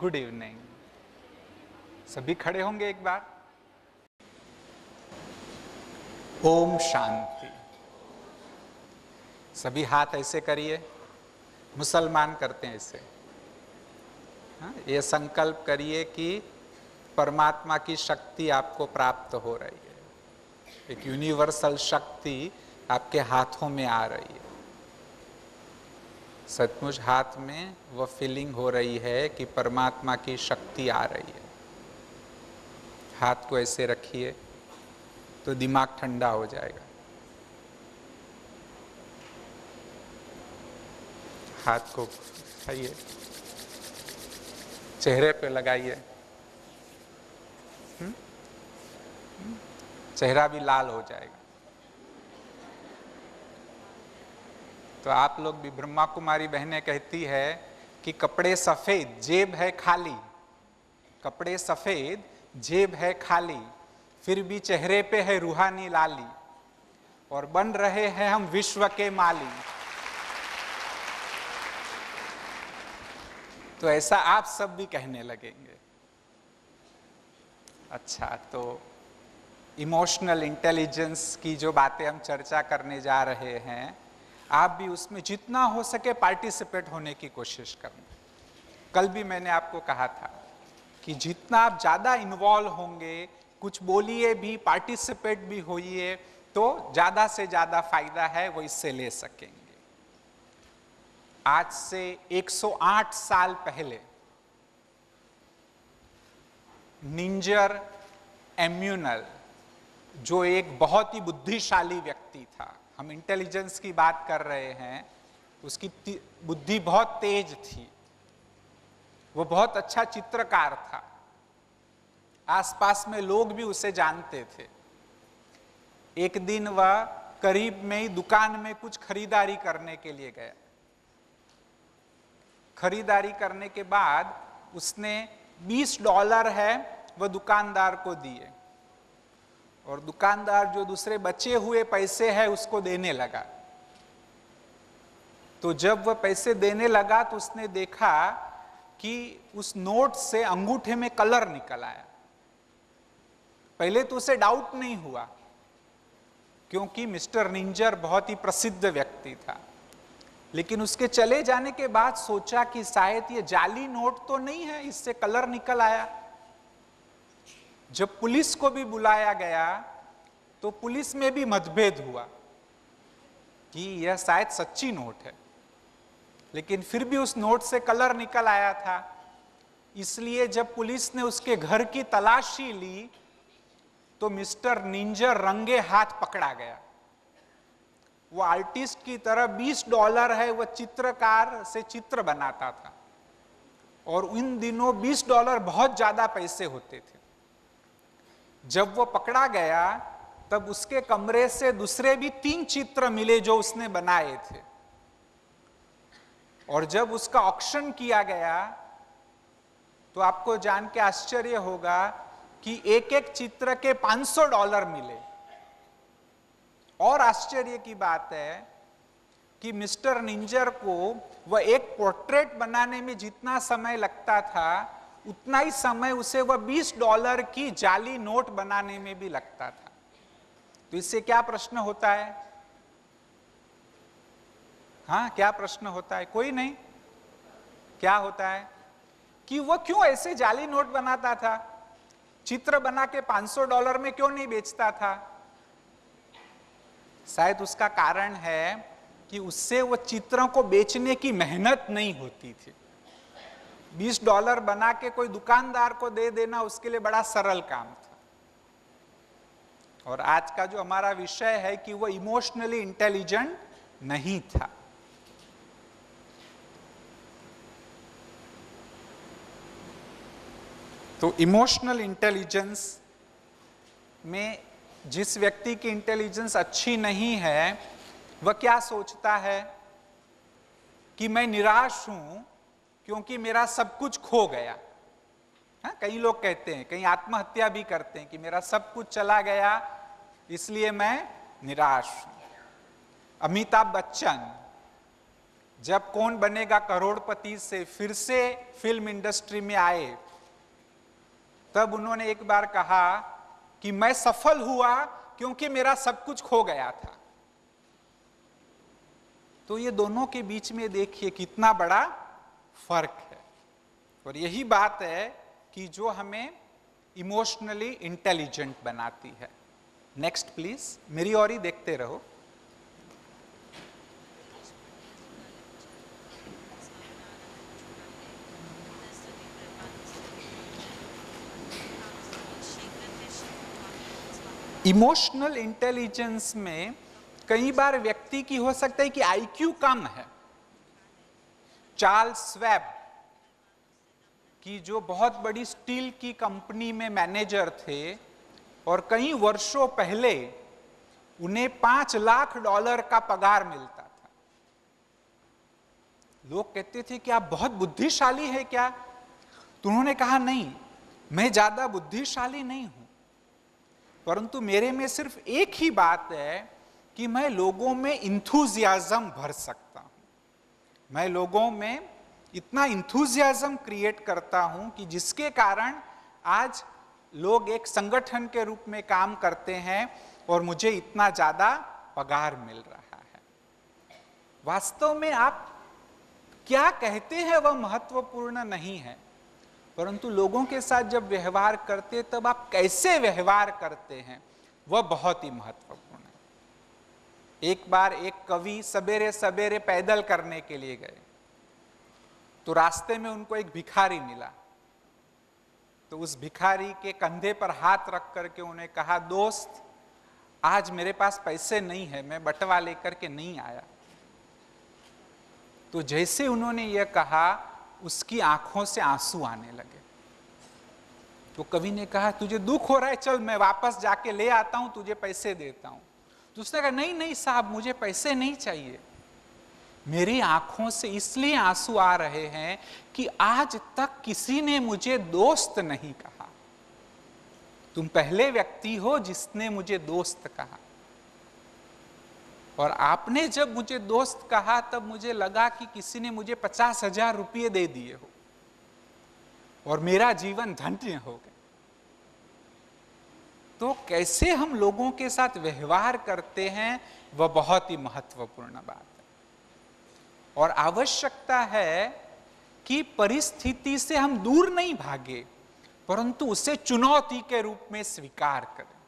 Good evening सभी खड़े होंगे एक बार? ओम शांति। सभी हाथ ऐसे करिए। मुसलमान करते हैं ऐसे हाँ, ये संकल्प करिए कि परमात्मा की शक्ति आपको प्राप्त हो रही है। एक यूनिवर्सल शक्ति आपके हाथों में आ रही है। सचमुच हाथ में वह फीलिंग हो रही है कि परमात्मा की शक्ति आ रही है। हाथ को ऐसे रखिए तो दिमाग ठंडा हो जाएगा। हाथ को खाइए। चेहरे पे लगाइए। हम्म? चेहरा भी लाल हो जाएगा। तो आप लोग भी ब्रह्मा कुमारी बहनें कहती है कि कपड़े सफ़ेद, जेब है खाली। कपड़े सफ़ेद, जेब है खाली। फिर भी चेहरे पे है रूहानी लाली। और बन रहे हैं हम विश्व के माली। तो ऐसा आप सब भी कहने लगेंगे। अच्छा तो इमोशनल इंटेलिजेंस की जो बातें हम चर्चा करने जा रहे हैं आप भी उसमें जितना हो सके पार्टिसिपेट होने की कोशिश करना। कल भी मैंने आपको कहा था कि जितना आप ज़्यादा इन्वॉल्व होंगे, कुछ बोलिए भी पार्टिसिपेट भी होइए तो ज़्यादा से ज़्यादा फ़ायदा है, वो इससे ले सकेंगे। आज से 108 साल पहले निंजर एम्यूनल जो एक बहुत ही बुद्धिशाली व्यक्ति था हम इंटेलिजेंस की बात कर रहे हैं, उसकी बुद्धि बहुत तेज थी। वो बहुत अच्छा चित्रकार था। आसपास में लोग भी उसे जानते थे। एक दिन वह करीब में ही दुकान में कुछ खरीदारी करने के लिए गया। खरीदारी करने के बाद उसने 20 डॉलर है वह दुकानदार को दिए। और दुकानदार जो दूसरे बचे हुए पैसे है, उसको देने लगा। तो जब वह पैसे देने लगा तो उसने देखा कि उस नोट से अंगूठे में कलर निकल आया। पहले तो उसे डाउट नहीं हुआ, क्योंकि मिस्टर निंजर बहुत ही प्रसिद्ध व्यक्ति था। लेकिन उसके चले जाने के बाद सोचा कि शायद ये जाली नोट तो नहीं है, इससे कलर निकल आया। जब पुलिस को भी बुलाया गया तो पुलिस में भी मतभेद हुआ कि यह शायद सच्ची नोट है। लेकिन फिर भी उस नोट से कलर निकल आया था। इसलिए जब पुलिस ने उसके घर की तलाशी ली तो मिस्टर निंजर रंगे हाथ पकड़ा गया। वो आर्टिस्ट की तरह 20 डॉलर है वह चित्रकार से चित्र बनाता था। और इन दिनों 20 डॉलर बहुत ज़्यादा पैसे होते थे। जब वो पकड़ा गया, तब उसके कमरे से दूसरे भी तीन चित्र मिले जो उसने बनाए थे। और जब उसका ऑक्शन किया गया तो आपको जान के आश्चर्य होगा कि एक एक चित्र के 500 डॉलर मिले। और आश्चर्य की बात है कि मिस्टर निंजर को वह एक पोर्ट्रेट बनाने में जितना समय लगता था उतना ही समय उसे वह 20 डॉलर की जाली नोट बनाने में भी लगता था। तो इससे क्या प्रश्न होता है? हाँ क्या प्रश्न होता है? कोई नहीं। क्या होता है? कि वह क्यों ऐसे जाली नोट बनाता था? चित्र बना के 500 डॉलर में क्यों नहीं बेचता था? शायद उसका कारण है कि उससे वो चित्रों को बेचने की मेहनत नहीं होती थी। 20 डॉलर बना के कोई दुकानदार को दे देना, उसके लिए बड़ा सरल काम था। और आज का जो हमारा विषय है कि वो इमोशनली इंटेलिजेंट नहीं था। तो इमोशनल इंटेलिजेंस में जिस व्यक्ति की इंटेलिजेंस अच्छी नहीं है, वह क्या सोचता है कि मैं निराश हूँ क्योंकि मेरा सब कुछ खो गया। हाँ कई लोग कहते हैं, कई आत्महत्या भी करते हैं कि मेरा सब कुछ चला गया, इसलिए मैं निराश हूँ। अमिताभ बच्चन, जब कौन बनेगा करोड़पति से फिर से फ़िल्म इंडस्ट्री में आए, तब उन्होंने एक बार कहा कि मैं सफल हुआ क्योंकि मेरा सब कुछ खो गया था। तो ये दोनों के बीच में देखिए कितना बड़ा फ़र्क है। और यही बात है कि जो हमें इमोशनली इंटेलिजेंट बनाती है। नेक्स्ट प्लीज़, मेरी और ही देखते रहो। इमोशनल इंटेलिजेंस में कई बार व्यक्ति की हो सकता है कि आईक्यू कम है। चार्ल्स स्वैब, की जो बहुत बड़ी स्टील की कंपनी में मैनेजर थे, और कई वर्षों पहले उन्हें पाँच लाख डॉलर का पगार मिलता था। लोग कहते थे कि आप बहुत बुद्धिशाली है क्या? तो उन्होंने कहा, नहीं, मैं ज़्यादा बुद्धिशाली नहीं हूँ। परंतु मेरे में सिर्फ़ एक ही बात है कि मैं लोगों में इंथुजियाजम भर सकता मैं लोगों में इतना इंथुजियाजम क्रिएट करता हूँ कि जिसके कारण आज लोग एक संगठन के रूप में काम करते हैं और मुझे इतना ज़्यादा पगार मिल रहा है। वास्तव में आप क्या कहते हैं वह महत्वपूर्ण नहीं है, परंतु लोगों के साथ जब व्यवहार करते तब आप कैसे व्यवहार करते हैं, वह बहुत ही महत्वपूर्ण एक बार एक कवि सवेरे सवेरे पैदल करने के लिए गए। तो रास्ते में उनको एक भिखारी मिला। तो उस भिखारी के कंधे पर हाथ रख करके उन्हें कहा, दोस्त, आज मेरे पास पैसे नहीं है, मैं बटवा लेकर के नहीं आया। तो जैसे उन्होंने यह कहा, उसकी आँखों से आँसू आने लगे। तो कवि ने कहा, तुझे दुख हो रहा है, चल मैं वापस जाके ले आता हूँ, तुझे पैसे देता हूँ। तो उसने कहा, नहीं नहीं साहब, मुझे पैसे नहीं चाहिए। मेरी आँखों से इसलिए आँसू आ रहे हैं कि आज तक किसी ने मुझे दोस्त नहीं कहा। तुम पहले व्यक्ति हो जिसने मुझे दोस्त कहा। और आपने जब मुझे दोस्त कहा, तब मुझे लगा कि किसी ने मुझे पचास हज़ार रुपये दे दिए हो। और मेरा जीवन धन्य हो गया। तो कैसे हम लोगों के साथ व्यवहार करते हैं, वह बहुत ही महत्वपूर्ण बात है। और आवश्यकता है कि परिस्थिति से हम दूर नहीं भागे, परंतु उसे चुनौती के रूप में स्वीकार करें।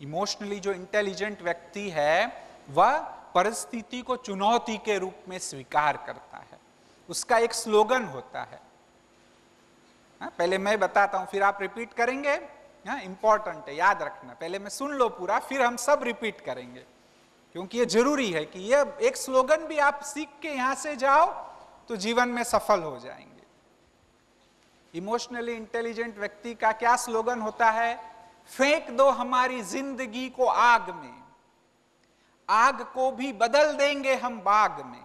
इमोशनली जो इंटेलिजेंट व्यक्ति है, वह परिस्थिति को चुनौती के रूप में स्वीकार करता है। उसका एक स्लोगन होता है। हा? पहले मैं बताता हूँ, फिर आप रिपीट करेंगे। इंपॉर्टेंट हाँ, है याद रखना। पहले मैं सुन लो पूरा फिर हम सब रिपीट करेंगे। क्योंकि ये ज़रूरी है कि ये एक स्लोगन भी आप सीख के यहाँ से जाओ तो जीवन में सफल हो जाएँगे। इमोशनली इंटेलिजेंट व्यक्ति का क्या स्लोगन होता है? फेंक दो हमारी ज़िंदगी को आग में। आग को भी बदल देंगे हम बाग में।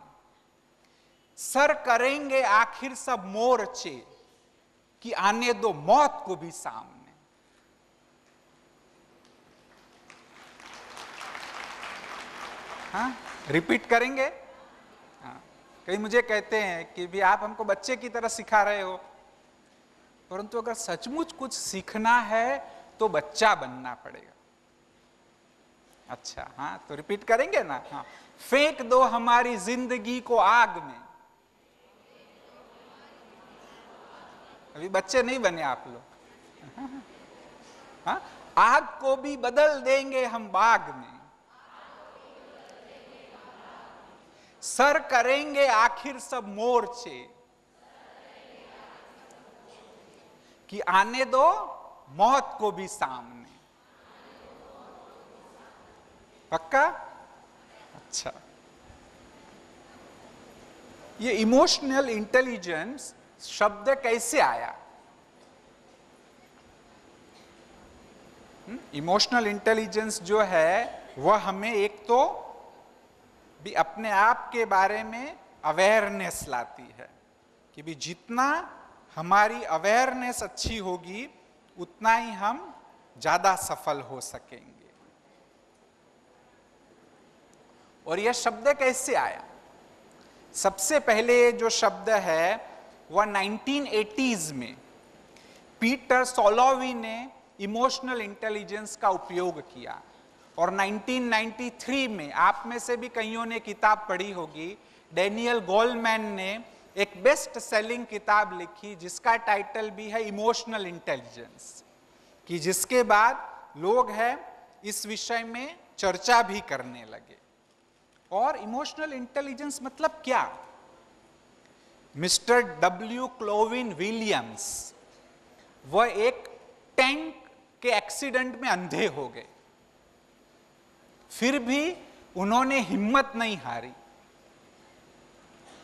सर करेंगे आखिर सब मोर्चे कि आने दो मौत को भी सामने। हाँ रिपीट करेंगे? हाँ कई मुझे कहते हैं कि भी आप हमको बच्चे की तरह सिखा रहे हो। परंतु अगर सचमुच कुछ सीखना है तो बच्चा बनना पड़ेगा। अच्छा हाँ तो रिपीट करेंगे ना? हाँ फेंक दो हमारी ज़िंदगी को आग में। अभी बच्चे नहीं बने आप लोग। हाँ आग को भी बदल देंगे हम बाग में। सर करेंगे आखिर सब मोर्चे कि आने दो मौत को भी सामने। पक्का? अच्छा। ये इमोशनल इंटेलिजेंस शब्द कैसे आया? इमोशनल इंटेलिजेंस जो है, वह हमें एक तो भी अपने आप के बारे में अवेयरनेस लाती है कि भी जितना हमारी अवेयरनेस अच्छी होगी, उतना ही हम ज़्यादा सफल हो सकेंगे। और यह शब्द कैसे आया? सबसे पहले जो शब्द है, वह 1980s में पीटर सोलोवी ने इमोशनल इंटेलिजेंस का उपयोग किया। और 1993 में आप में से भी कईयों ने किताब पढ़ी होगी। डेनियल गोलमैन ने एक बेस्ट सेलिंग किताब लिखी, जिसका टाइटल भी है इमोशनल इंटेलिजेंस कि जिसके बाद लोग हैं इस विषय में चर्चा भी करने लगे। और इमोशनल इंटेलिजेंस मतलब क्या? मिस्टर डब्ल्यू क्लोविन विलियम्स वह एक टैंक के एक्सीडेंट में अंधे हो गए। फिर भी उन्होंने हिम्मत नहीं हारी।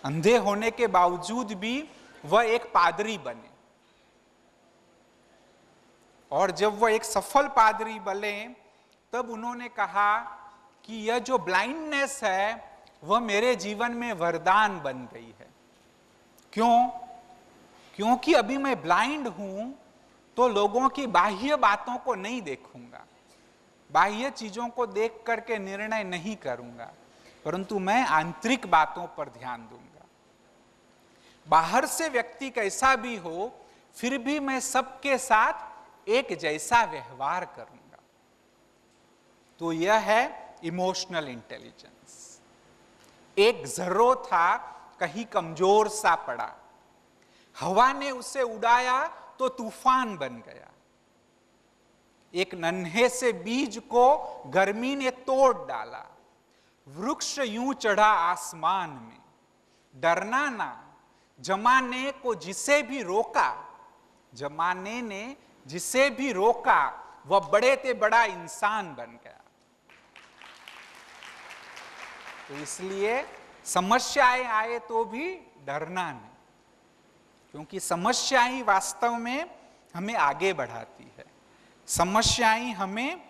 अंधे होने के बावजूद भी वह एक पादरी बने। और जब वह एक सफल पादरी बने, तब उन्होंने कहा कि यह जो ब्लाइंडनेस है, वह मेरे जीवन में वरदान बन गई है। क्यों? क्योंकि अभी मैं ब्लाइंड हूँ तो लोगों की बाह्य बातों को नहीं देखूँगा। बाह्य चीज़ों को देख करके निर्णय नहीं करूँगा, परंतु मैं आंतरिक बातों पर ध्यान दूँगा। बाहर से व्यक्ति कैसा भी हो, फिर भी मैं सबके साथ एक जैसा व्यवहार करूँगा। तो यह है इमोशनल इंटेलिजेंस एक जर्रो था, कहीं कमज़ोर सा पड़ा। हवा ने उसे उड़ाया तो तूफ़ान बन गया। एक नन्हे से बीज को गर्मी ने तोड़ डाला। वृक्ष यूँ चढ़ा आसमान में। डरना ना, जमाने को जिसे भी रोका, जमाने ने जिसे भी रोका, वह बड़े ते बड़ा इंसान बन गया। तो इसलिए समस्याएँ आए तो भी डरना नहीं, क्योंकि समस्या ही वास्तव में हमें आगे बढ़ाती समस्याएँ हमें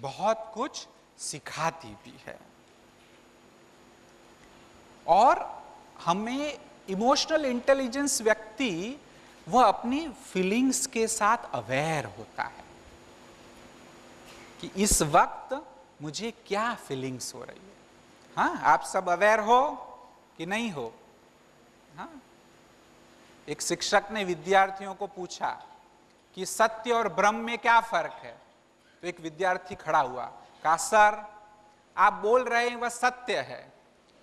बहुत कुछ सिखाती भी है। और हमें इमोशनल इंटेलिजेंस व्यक्ति वह अपनी फीलिंग्स के साथ अवेयर होता है कि इस वक्त मुझे क्या फीलिंग्स हो रही है। हाँ आप सब अवेयर हो कि नहीं हो? हाँ। एक शिक्षक ने विद्यार्थियों को पूछा कि सत्य और ब्रह्म में क्या फ़र्क है? तो एक विद्यार्थी खड़ा हुआ कहा सर आप बोल रहे हैं वह सत्य है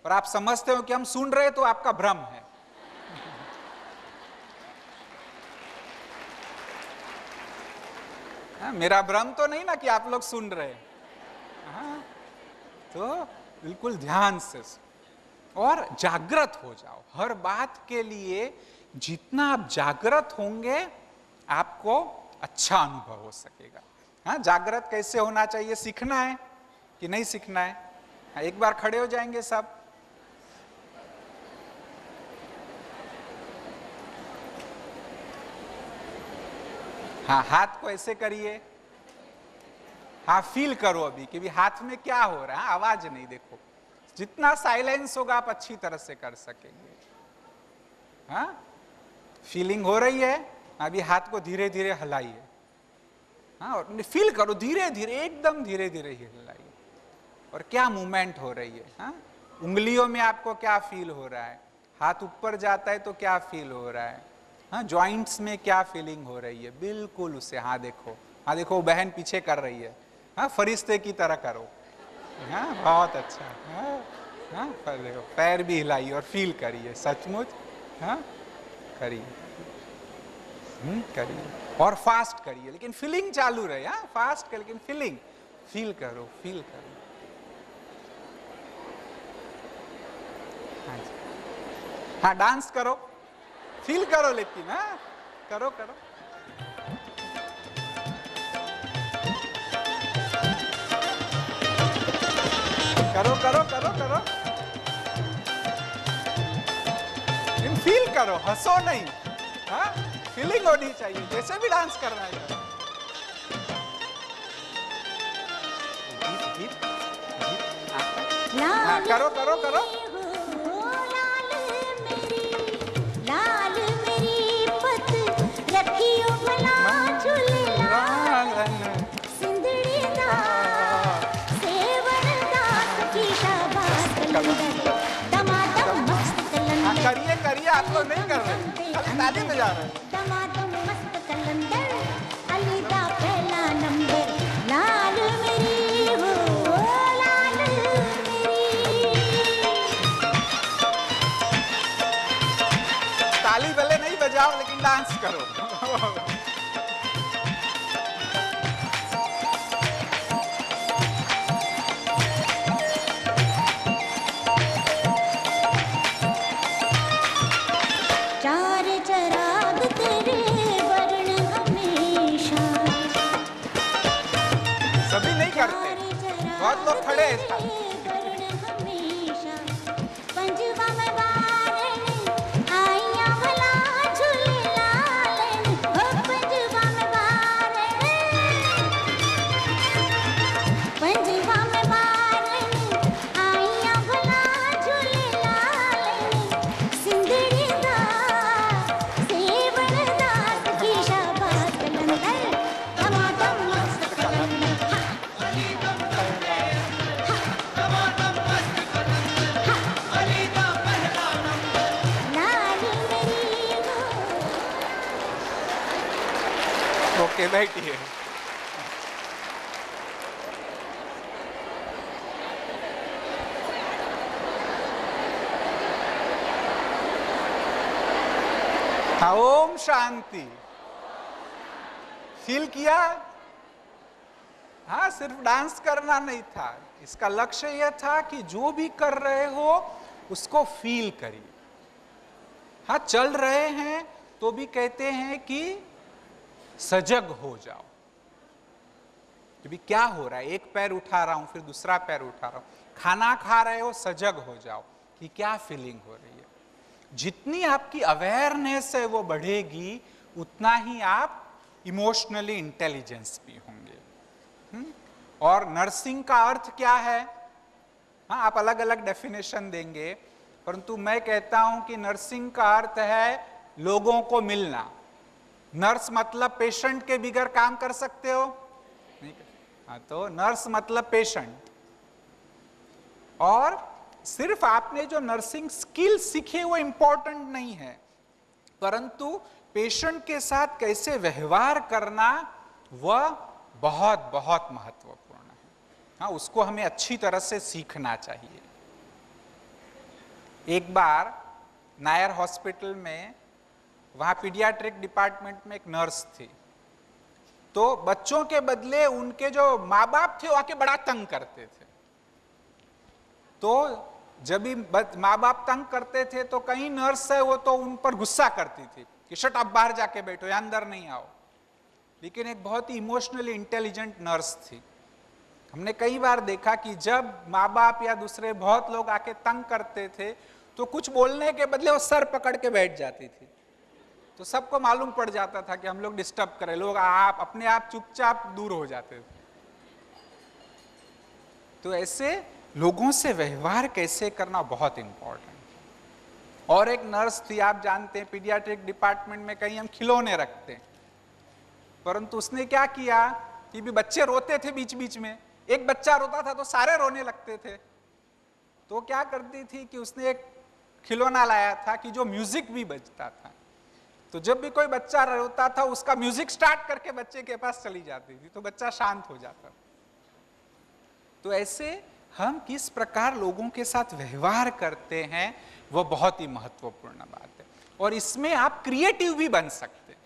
और आप समझते हो कि हम सुन रहे तो आपका भ्रम है। हाँ, मेरा भ्रम तो नहीं ना कि आप लोग सुन रहे हाँ, तो बिल्कुल ध्यान से और जागृत हो जाओ। हर बात के लिए जितना आप जागृत होंगे आपको अच्छा अनुभव हो सकेगा। हाँ जागृत कैसे होना चाहिए? सीखना है कि नहीं सीखना है? हाँ, एक बार खड़े हो जाएँगे सब। हाँ हाथ को ऐसे करिए। हाँ फील करो अभी कि भी हाथ में क्या हो रहा है। आवाज़ नहीं देखो। जितना साइलेंस होगा आप अच्छी तरह से कर सकेंगे। हाँ फीलिंग हो रही है? अभी हाथ को धीरे धीरे हलाइए। हाँ और फील करो धीरे धीरे एकदम धीरे धीरे ही हिलाइए। और क्या मूवमेंट हो रही है हाँ? उंगलियों में आपको क्या फील हो रहा है? हाथ ऊपर जाता है तो क्या फील हो रहा है? हाँ ज्वाइंट्स में क्या फीलिंग हो रही है? बिल्कुल उसे हाँ देखो। हाँ देखो बहन पीछे कर रही है। हाँ फरिश्ते की तरह करो। हाँ बहुत अच्छा। हाँ हाँ देखो पैर भी हिलाइए और फील करिए, सचमुच। हाँ करिए। करिए। और फास्ट करिए, लेकिन फीलिंग चालू रहे हाँ फास्ट कर लेकिन फीलिंग फील करो फील करो। हाँ जी। हाँ डांस करो फील करो लेकिन हाँ करो करो। करो करो करो करो। फील करो, हंसो नहीं हाँ। फीलिंग होनी चाहिए जैसे भी डांस करना है। करो हाँ, करो करो करो। लाल मेरी पत रखियो भला झूलेला सिंधड़ी दा सेवन दा की शाबाश कलंदर दमादम मस्त ताली बजा रहे हैं ताली भले नहीं बजाओ लेकिन डांस करो। बहुत लोग खड़े हैं। शांति। फील किया? हाँ सिर्फ़ डांस करना नहीं था। इसका लक्ष्य यह था कि जो भी कर रहे हो, उसको फील करिए। हाँ चल रहे हैं तो भी कहते हैं कि सजग हो जाओ। कि भी क्या हो रहा है? एक पैर उठा रहा हूँ, फिर दूसरा पैर उठा रहा हूँ। खाना खा रहे हो, सजग हो जाओ कि क्या फीलिंग हो रही जितनी आपकी अवेयरनेस है वो बढ़ेगी, उतना ही आप इमोशनली इंटेलिजेंस भी होंगे। हम्म? और नर्सिंग का अर्थ क्या है? हाँ आप अलग अलग डेफिनेशन देंगे, परंतु मैं कहता हूँ कि नर्सिंग का अर्थ है लोगों को मिलना। नर्स मतलब पेशेंट के बिगर काम कर सकते हो? नहीं हाँ तो नर्स मतलब पेशेंट और सिर्फ़ आपने जो नर्सिंग स्किल सीखे वो इंपॉर्टेंट नहीं है। परंतु पेशेंट के साथ कैसे व्यवहार करना, वह बहुत बहुत महत्वपूर्ण है। हाँ उसको हमें अच्छी तरह से सीखना चाहिए। एक बार नायर हॉस्पिटल में, वहाँ पीडियाट्रिक डिपार्टमेंट में एक नर्स थी। तो बच्चों के बदले उनके जो माँ बाप थे, वो आके बड़ा तंग करते थे। तो जब भी माँ बाप तंग करते थे तो कहीं नर्स है वो तो उन पर गुस्सा करती थी कि शट आप बाहर जाके बैठो या अंदर नहीं आओ। लेकिन एक बहुत ही इमोशनली इंटेलिजेंट नर्स थी। हमने कई बार देखा कि जब माँ बाप या दूसरे बहुत लोग आके तंग करते थे तो कुछ बोलने के बदले वो सर पकड़ के बैठ जाती थी। तो सबको मालूम पड़ जाता था कि हम लोग डिस्टर्ब करें लोग आप, अपने आप चुपचाप दूर हो जाते थे। तो ऐसे लोगों से व्यवहार कैसे करना बहुत इंपॉर्टेंट और एक नर्स थी, आप जानते हैं पीडियाट्रिक डिपार्टमेंट में कहीं हम खिलौने रखते हैं। परंतु उसने क्या किया कि भी बच्चे रोते थे बीच बीच में। एक बच्चा रोता था तो सारे रोने लगते थे। तो क्या करती थी कि उसने एक खिलौना लाया था कि जो म्यूज़िक भी बजता था। तो जब भी कोई बच्चा रोता था, उसका म्यूज़िक स्टार्ट करके बच्चे के पास चली जाती थी तो बच्चा शांत हो जाता तो ऐसे हम किस प्रकार लोगों के साथ व्यवहार करते हैं वह बहुत ही महत्वपूर्ण बात है। और इसमें आप क्रिएटिव भी बन सकते हैं।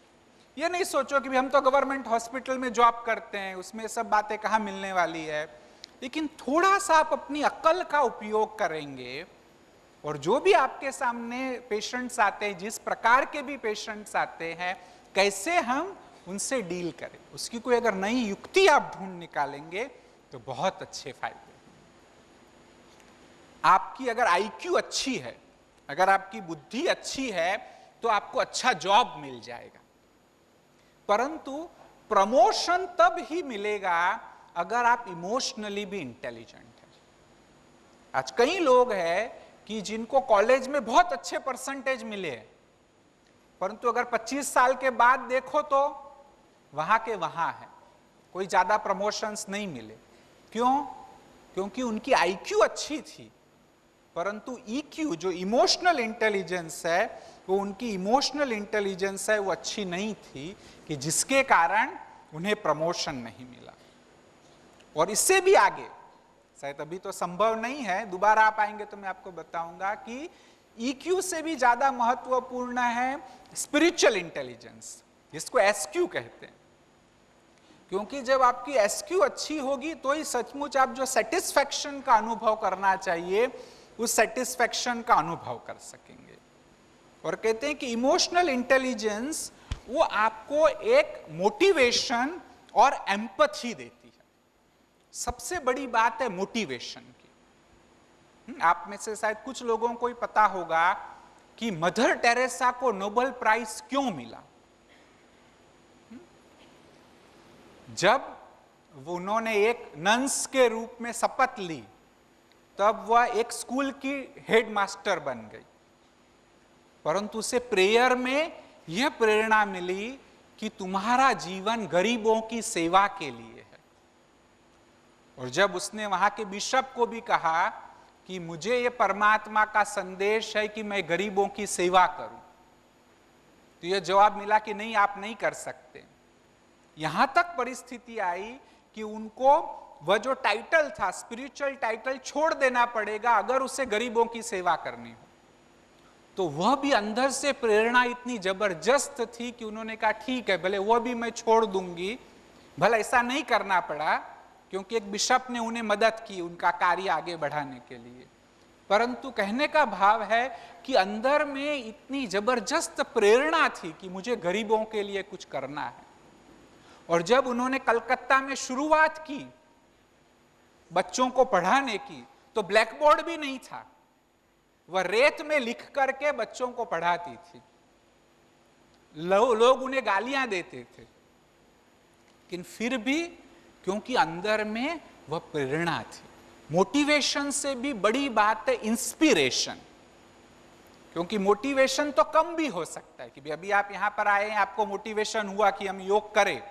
ये नहीं सोचो कि हम तो गवर्नमेंट हॉस्पिटल में जॉब करते हैं, उसमें सब बातें कहाँ मिलने वाली है। लेकिन थोड़ा सा आप अपनी अक्ल का उपयोग करेंगे, और जो भी आपके सामने पेशेंट्स आते हैं, जिस प्रकार के भी पेशेंट्स आते हैं, कैसे हम उनसे डील करें। उसकी कोई अगर नई युक्ति आप ढूंढ निकालेंगे तो बहुत अच्छे फ़ायदे। आपकी अगर आईक्यू अच्छी है, अगर आपकी बुद्धि अच्छी है तो आपको अच्छा जॉब मिल जाएगा। परंतु प्रमोशन तब ही मिलेगा अगर आप इमोशनली भी इंटेलिजेंट हैं। आज कई लोग हैं कि जिनको कॉलेज में बहुत अच्छे परसेंटेज मिले परंतु अगर 25 साल के बाद देखो तो वहाँ के वहाँ है। कोई ज़्यादा प्रमोशंस नहीं मिले। क्यों? क्योंकि उनकी आईक्यू अच्छी थी। परंतु ईक्यू जो इमोशनल इंटेलिजेंस है, वो उनकी इमोशनल इंटेलिजेंस है, वो अच्छी नहीं थी कि जिसके कारण उन्हें प्रमोशन नहीं मिला। और इससे भी आगे, शायद अभी तो संभव नहीं है, दोबारा आप आएँगे तो मैं आपको बताऊँगा कि ईक्यू से भी ज़्यादा महत्वपूर्ण है स्पिरिचुअल इंटेलिजेंस जिसको एसक्यू कहते हैं। क्योंकि जब आपकी एसक्यू अच्छी होगी तो ही सचमुच आप जो सेटिस्फेक्शन का अनुभव करना चाहिए उस सेटिस्फैक्शन का अनुभव कर सकेंगे। और कहते हैं कि इमोशनल इंटेलिजेंस वो आपको एक मोटिवेशन और एम्पथी देती है। सबसे बड़ी बात है मोटिवेशन की। हम्म, आप में से शायद कुछ लोगों को ही पता होगा कि मदर टेरेसा को नोबेल प्राइज क्यों मिला? जब उन्होंने एक नंस के रूप में शपथ ली तब वह एक स्कूल की हेड मास्टर बन गई। परंतु उसे प्रेयर में यह प्रेरणा मिली कि तुम्हारा जीवन गरीबों की सेवा के लिए है। और जब उसने वहाँ के बिशप को भी कहा कि मुझे यह परमात्मा का संदेश है कि मैं गरीबों की सेवा करूँ तो यह जवाब मिला कि नहीं, आप नहीं कर सकते। यहाँ तक परिस्थिति आई कि उनको वह जो टाइटल था स्पिरिचुअल टाइटल छोड़ देना पड़ेगा अगर उसे गरीबों की सेवा करनी हो। तो वह भी अंदर से प्रेरणा इतनी ज़बरदस्त थी कि उन्होंने कहा, ठीक है, भले वह भी मैं छोड़ दूँगी। भले ऐसा नहीं करना पड़ा, क्योंकि एक बिशप ने उन्हें मदद की उनका कार्य आगे बढ़ाने के लिए। परंतु कहने का भाव है कि अंदर में इतनी ज़बरदस्त प्रेरणा थी कि मुझे गरीबों के लिए कुछ करना है। और जब उन्होंने कलकत्ता में शुरुआत की बच्चों को पढ़ाने की तो ब्लैक बोर्ड भी नहीं था। वह रेत में लिख करके बच्चों को पढ़ाती थी। लो, लोग उन्हें गालियाँ देते थे। लेकिन फिर भी क्योंकि अंदर में वह प्रेरणा थी। मोटिवेशन से भी बड़ी बात है इंस्पिरेशन। क्योंकि मोटिवेशन तो कम भी हो सकता है कि भी अभी आप यहाँ पर आए हैं आपको मोटिवेशन हुआ कि हम योग करें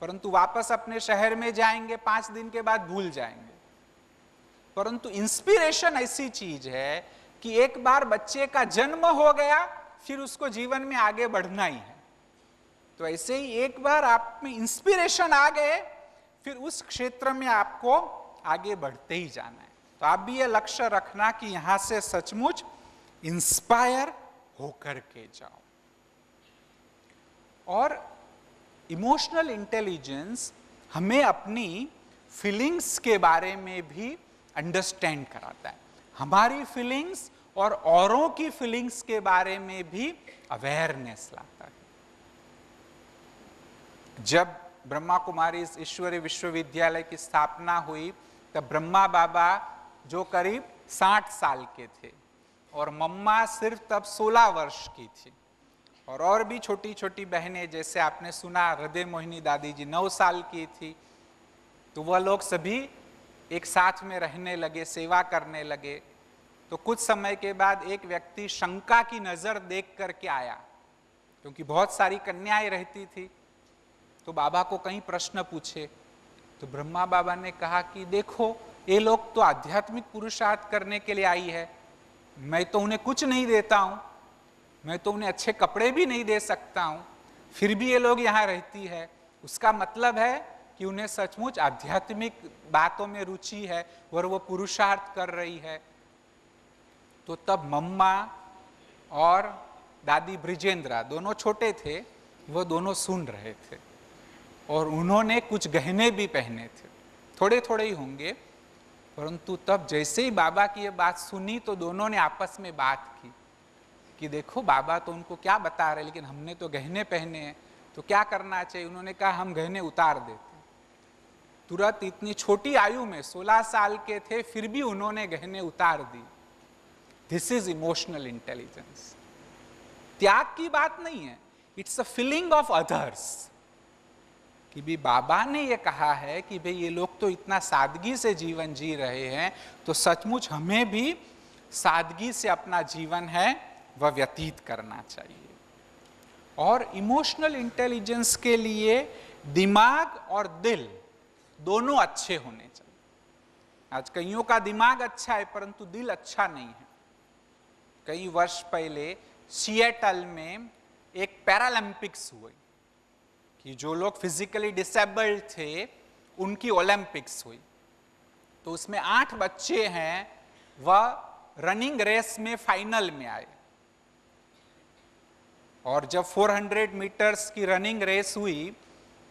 परंतु वापस अपने शहर में जाएँगे पाँच दिन के बाद भूल जाएँगे। परंतु इंस्पिरेशन ऐसी चीज़ है कि एक बार बच्चे का जन्म हो गया, फिर उसको जीवन में आगे बढ़ना ही है। तो ऐसे ही एक बार आप में इंस्पिरेशन आ गए, फिर उस क्षेत्र में आपको आगे बढ़ते ही जाना है। तो आप भी ये लक्ष्य रखना कि यहाँ से सचमुच इंस्पायर होकर के जाओ। और इमोशनल इंटेलिजेंस हमें अपनी फीलिंग्स के बारे में भी अंडरस्टैंड कराता है। हमारी फीलिंग्स और औरों की फीलिंग्स के बारे में भी अवेयरनेस लाता है। जब ब्रह्मा कुमारी ईश्वरी विश्वविद्यालय की स्थापना हुई, तब ब्रह्मा बाबा जो करीब साठ साल के थे और मम्मा सिर्फ़ तब सोलह वर्ष की थी। और और भी छोटी छोटी बहनें, जैसे आपने सुना, हृदय मोहिनी दादी जी नौ साल की थी तो वह लोग सभी एक साथ में रहने लगे, सेवा करने लगे तो कुछ समय के बाद एक व्यक्ति शंका की नज़र देख करके आया, क्योंकि बहुत सारी कन्याएँ रहती थी। तो बाबा को कहीं प्रश्न पूछे तो ब्रह्मा बाबा ने कहा कि देखो, ये लोग तो आध्यात्मिक पुरुषार्थ करने के लिए आई है। मैं तो उन्हें कुछ नहीं देता हूँ, मैं तो उन्हें अच्छे कपड़े भी नहीं दे सकता हूँ, फिर भी ये लोग यहाँ रहती है। उसका मतलब है कि उन्हें सचमुच आध्यात्मिक बातों में रुचि है और वो पुरुषार्थ कर रही है। तो तब मम्मा और दादी ब्रिजेंद्रा दोनों छोटे थे, वो दोनों सुन रहे थे और उन्होंने कुछ गहने भी पहने थे। थोड़े थोड़े ही होंगे, परंतु तब जैसे ही बाबा की ये बात सुनी तो दोनों ने आपस में बात की कि देखो बाबा तो उनको क्या बता रहे लेकिन हमने तो गहने पहने हैं तो क्या करना चाहिए? उन्होंने कहा, हम गहने उतार देते तुरंत इतनी छोटी आयु में 16 साल के थे, फिर भी उन्होंने गहने उतार दी। दिस इज़ इमोशनल इंटेलिजेंस त्याग की बात नहीं है। It's a feeling of others कि भी बाबा ने ये कहा है कि भाई ये लोग तो इतना सादगी से जीवन जी रहे हैं तो सचमुच हमें भी सादगी से अपना जीवन है, वह व्यतीत करना चाहिए। और इमोशनल इंटेलिजेंस के लिए दिमाग और दिल दोनों अच्छे होने चाहिए। आज कईयों का दिमाग अच्छा है, परंतु दिल अच्छा नहीं है। कई वर्ष पहले सिएटल में एक पैरालंपिक्स हुई कि जो लोग फिजिकली डिसेबल्ड थे, उनकी ओलंपिक्स हुई। तो उसमें आठ बच्चे हैं, वह रनिंग रेस में फाइनल में आए। और जब 400 मीटर्स की रनिंग रेस हुई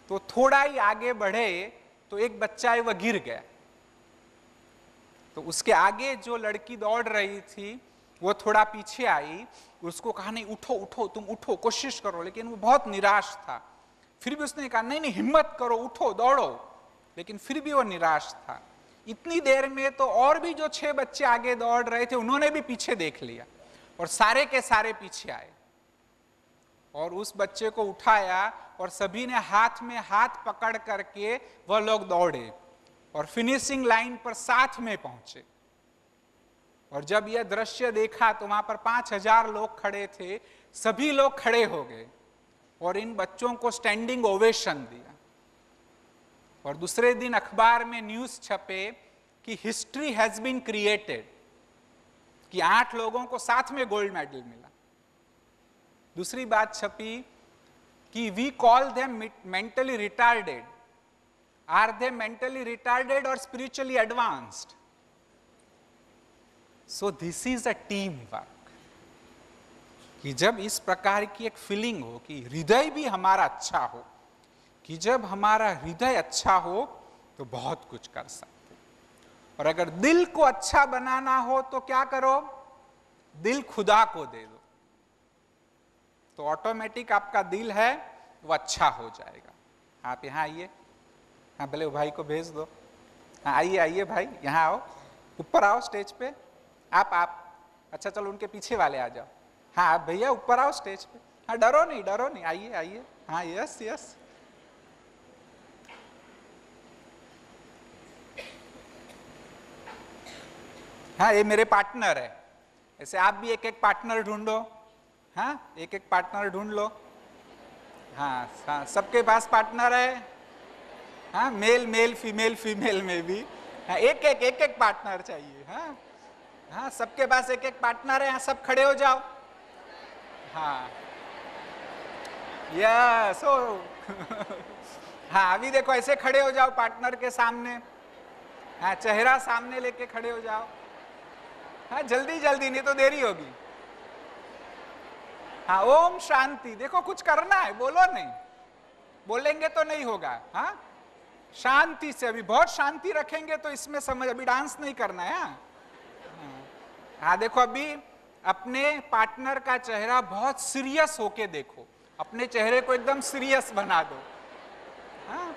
तो थोड़ा ही आगे बढ़े तो एक बच्चा है, वह गिर गया। तो उसके आगे जो लड़की दौड़ रही थी, वो थोड़ा पीछे आई, उसको कहा, नहीं, उठो उठो, तुम उठो, कोशिश करो। लेकिन वो बहुत निराश था। फिर भी उसने कहा, नहीं नहीं, हिम्मत करो, उठो, दौड़ो। लेकिन फिर भी वो निराश था। इतनी देर में तो और भी जो छह बच्चे आगे दौड़ रहे थे, उन्होंने भी पीछे देख लिया और सारे के सारे पीछे आए। और उस बच्चे को उठाया और सभी ने हाथ में हाथ पकड़ करके वह लोग दौड़े और फिनिशिंग लाइन पर साथ में पहुँचे। और जब यह दृश्य देखा तो वहाँ पर पाँच हज़ार लोग खड़े थे। सभी लोग खड़े हो गए और इन बच्चों को स्टैंडिंग ओवेशन दिया। और दूसरे दिन अखबार में न्यूज़ छपे कि हिस्ट्री हैज़ बीन क्रिएटेड कि आठ लोगों को साथ में गोल्ड मेडल मिला। दूसरी बात छपी कि we call them mentally retarded are they mentally retarded और spiritually advanced so this is a team work कि जब इस प्रकार की एक फीलिंग हो, कि हृदय भी हमारा अच्छा हो, कि जब हमारा हृदय अच्छा हो तो बहुत कुछ कर सकते और अगर दिल को अच्छा बनाना हो तो क्या करो? दिल खुदा को दे दो। तो ऑटोमेटिक आपका दिल है, वो अच्छा हो जाएगा। आप यहाँ आइए। हाँ भले भाई को भेज दो। हाँ आइए आइए भाई, यहाँ आओ। ऊपर आओ स्टेज पे। आप आप। अच्छा चलो उनके पीछे वाले आ जाओ। हाँ आप भैया, ऊपर आओ स्टेज पे। हाँ डरो नहीं डरो नहीं। आइए आइए। हाँ यस यस हाँ ये मेरे पार्टनर है। ऐसे आप भी एक एक पार्टनर ढूंढो। हाँ एक एक पार्टनर ढूंढ लो। हाँ हाँ सबके पास पार्टनर है। हाँ मेल मेल फीमेल फीमेल में भी। हाँ एक एक एक एक पार्टनर चाहिए हाँ। हाँ सबके पास एक एक पार्टनर है हाँ सब खड़े हो जाओ। हाँ। यस ओ हाँ अभी देखो, ऐसे खड़े हो जाओ पार्टनर के सामने। हाँ चेहरा सामने लेके खड़े हो जाओ। हाँ जल्दी जल्दी, नहीं तो देरी होगी। हाँ ओम शांति। देखो कुछ करना है, बोलो नहीं। बोलेंगे तो नहीं होगा हाँ? शांति से अभी बहुत शांति रखेंगे तो इसमें समझ, अभी डांस नहीं करना है हाँ? हाँ देखो अभी अपने पार्टनर का चेहरा बहुत सीरियस होके देखो। अपने चेहरे को एकदम सीरियस बना दो हाँ?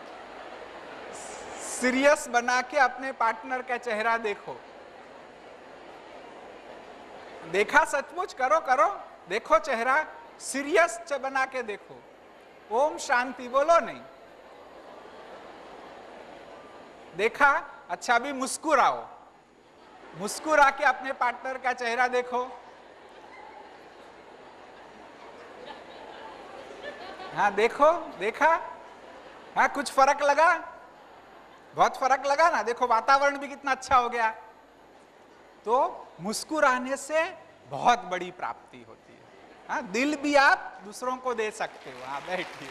सीरियस बना के अपने पार्टनर का चेहरा देखो। देखा सचमुच? करो करो। देखो चेहरा, सीरियस बना के देखो। ओम शांति, बोलो नहीं। देखा अच्छा अभी मुस्कुराओ। मुस्कुरा के अपने पार्टनर का चेहरा देखो। हाँ देखो, देखा? हाँ कुछ फ़र्क लगा? बहुत फ़र्क लगा ना? देखो, वातावरण भी कितना अच्छा हो गया। तो मुस्कुराने से बहुत बड़ी प्राप्ति होती है। हाँ दिल भी आप दूसरों को दे सकते हो। हाँ बैठिए।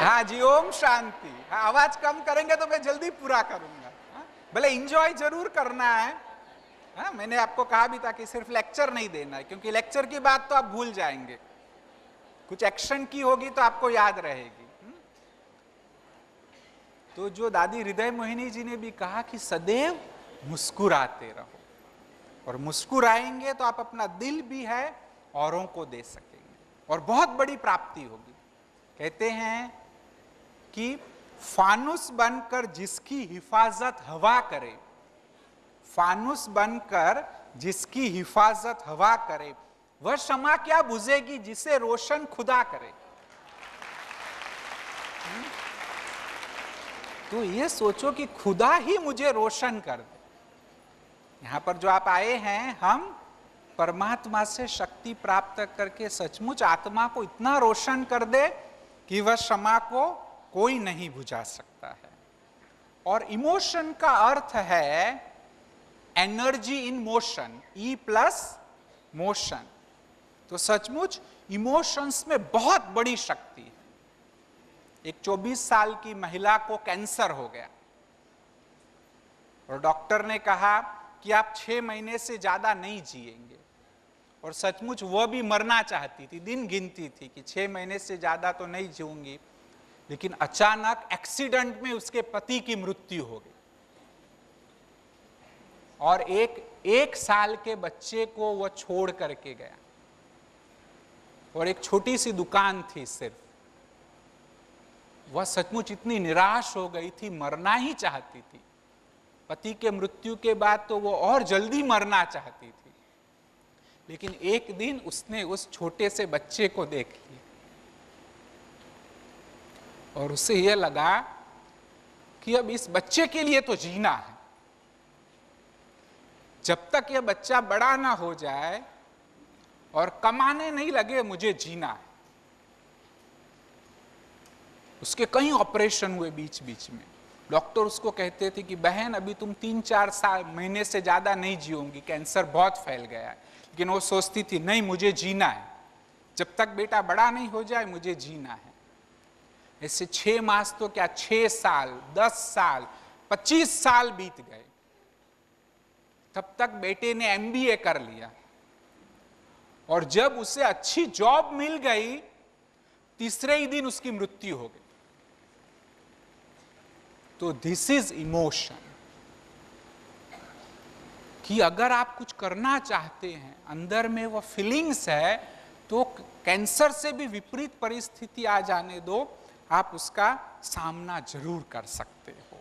हाँ जी, ओम शांति। हाँ आवाज़ कम करेंगे तो मैं जल्दी पूरा करूँगा। हाँ? भले इंजॉय ज़रूर करना है। हाँ मैंने आपको कहा भी था कि सिर्फ़ लेक्चर नहीं देना है, क्योंकि लेक्चर की बात तो आप भूल जाएँगे। कुछ एक्शन की होगी तो आपको याद रहेगी। हम्म? तो जो दादी हृदय मोहिनी जी ने भी कहा कि सदैव मुस्कुराते रहो। और मुस्कुराएँगे तो आप अपना दिल भी है, औरों को दे सकेंगे। और बहुत बड़ी प्राप्ति होगी। कहते हैं कि फानुस बनकर जिसकी हिफाजत हवा करे, फानुस बनकर जिसकी हिफाजत हवा करे वह क्षमा क्या बुझेगी जिसे रोशन खुदा करे? तो ये सोचो कि खुदा ही मुझे रोशन कर दे। यहाँ पर जो आप आए हैं, हम परमात्मा से शक्ति प्राप्त करके सचमुच आत्मा को इतना रोशन कर दे कि वह क्षमा को कोई नहीं बुझा सकता है। और इमोशन का अर्थ है energy in motion, E plus motion. तो सचमुच इमोशंस में बहुत बड़ी शक्ति है। एक 24 साल की महिला को कैंसर हो गया। और डॉक्टर ने कहा कि आप छह महीने से ज़्यादा नहीं जिएँगे। और सचमुच वह भी मरना चाहती थी, दिन गिनती थी कि छह महीने से ज़्यादा तो नहीं जीऊँगी। लेकिन अचानक एक्सीडेंट में उसके पति की मृत्यु हो गई। और एक एक साल के बच्चे को वह छोड़ करके गया। और एक छोटी सी दुकान थी सिर्फ़। वह सचमुच इतनी निराश हो गई थी, मरना ही चाहती थी। पति के मृत्यु के बाद तो वो और जल्दी मरना चाहती थी। लेकिन एक दिन उसने उस छोटे से बच्चे को देख लिया और उसे यह लगा कि अब इस बच्चे के लिए तो जीना है। जब तक यह बच्चा बड़ा ना हो जाए और कमाने नहीं लगे, मुझे जीना है। उसके कई ऑपरेशन हुए बीच बीच में। डॉक्टर उसको कहते थे कि, बहन, अभी तुम तीन चार साल महीने से ज़्यादा नहीं जियोगी, कैंसर बहुत फैल गया है। लेकिन वो सोचती थी, नहीं, मुझे जीना है। जब तक बेटा बड़ा नहीं हो जाए, मुझे जीना है। ऐसे छह मास तो क्या, छह साल, दस साल, पच्चीस साल बीत गए। तब तक बेटे ने एमबीए कर लिया। और जब उसे अच्छी जॉब मिल गई, तीसरे ही दिन उसकी मृत्यु हो गई। तो दिस इज़ इमोशन कि अगर आप कुछ करना चाहते हैं, अंदर में वो फीलिंग्स है तो कैंसर से भी विपरीत परिस्थिति आ जाने दो, आप उसका सामना ज़रूर कर सकते हो।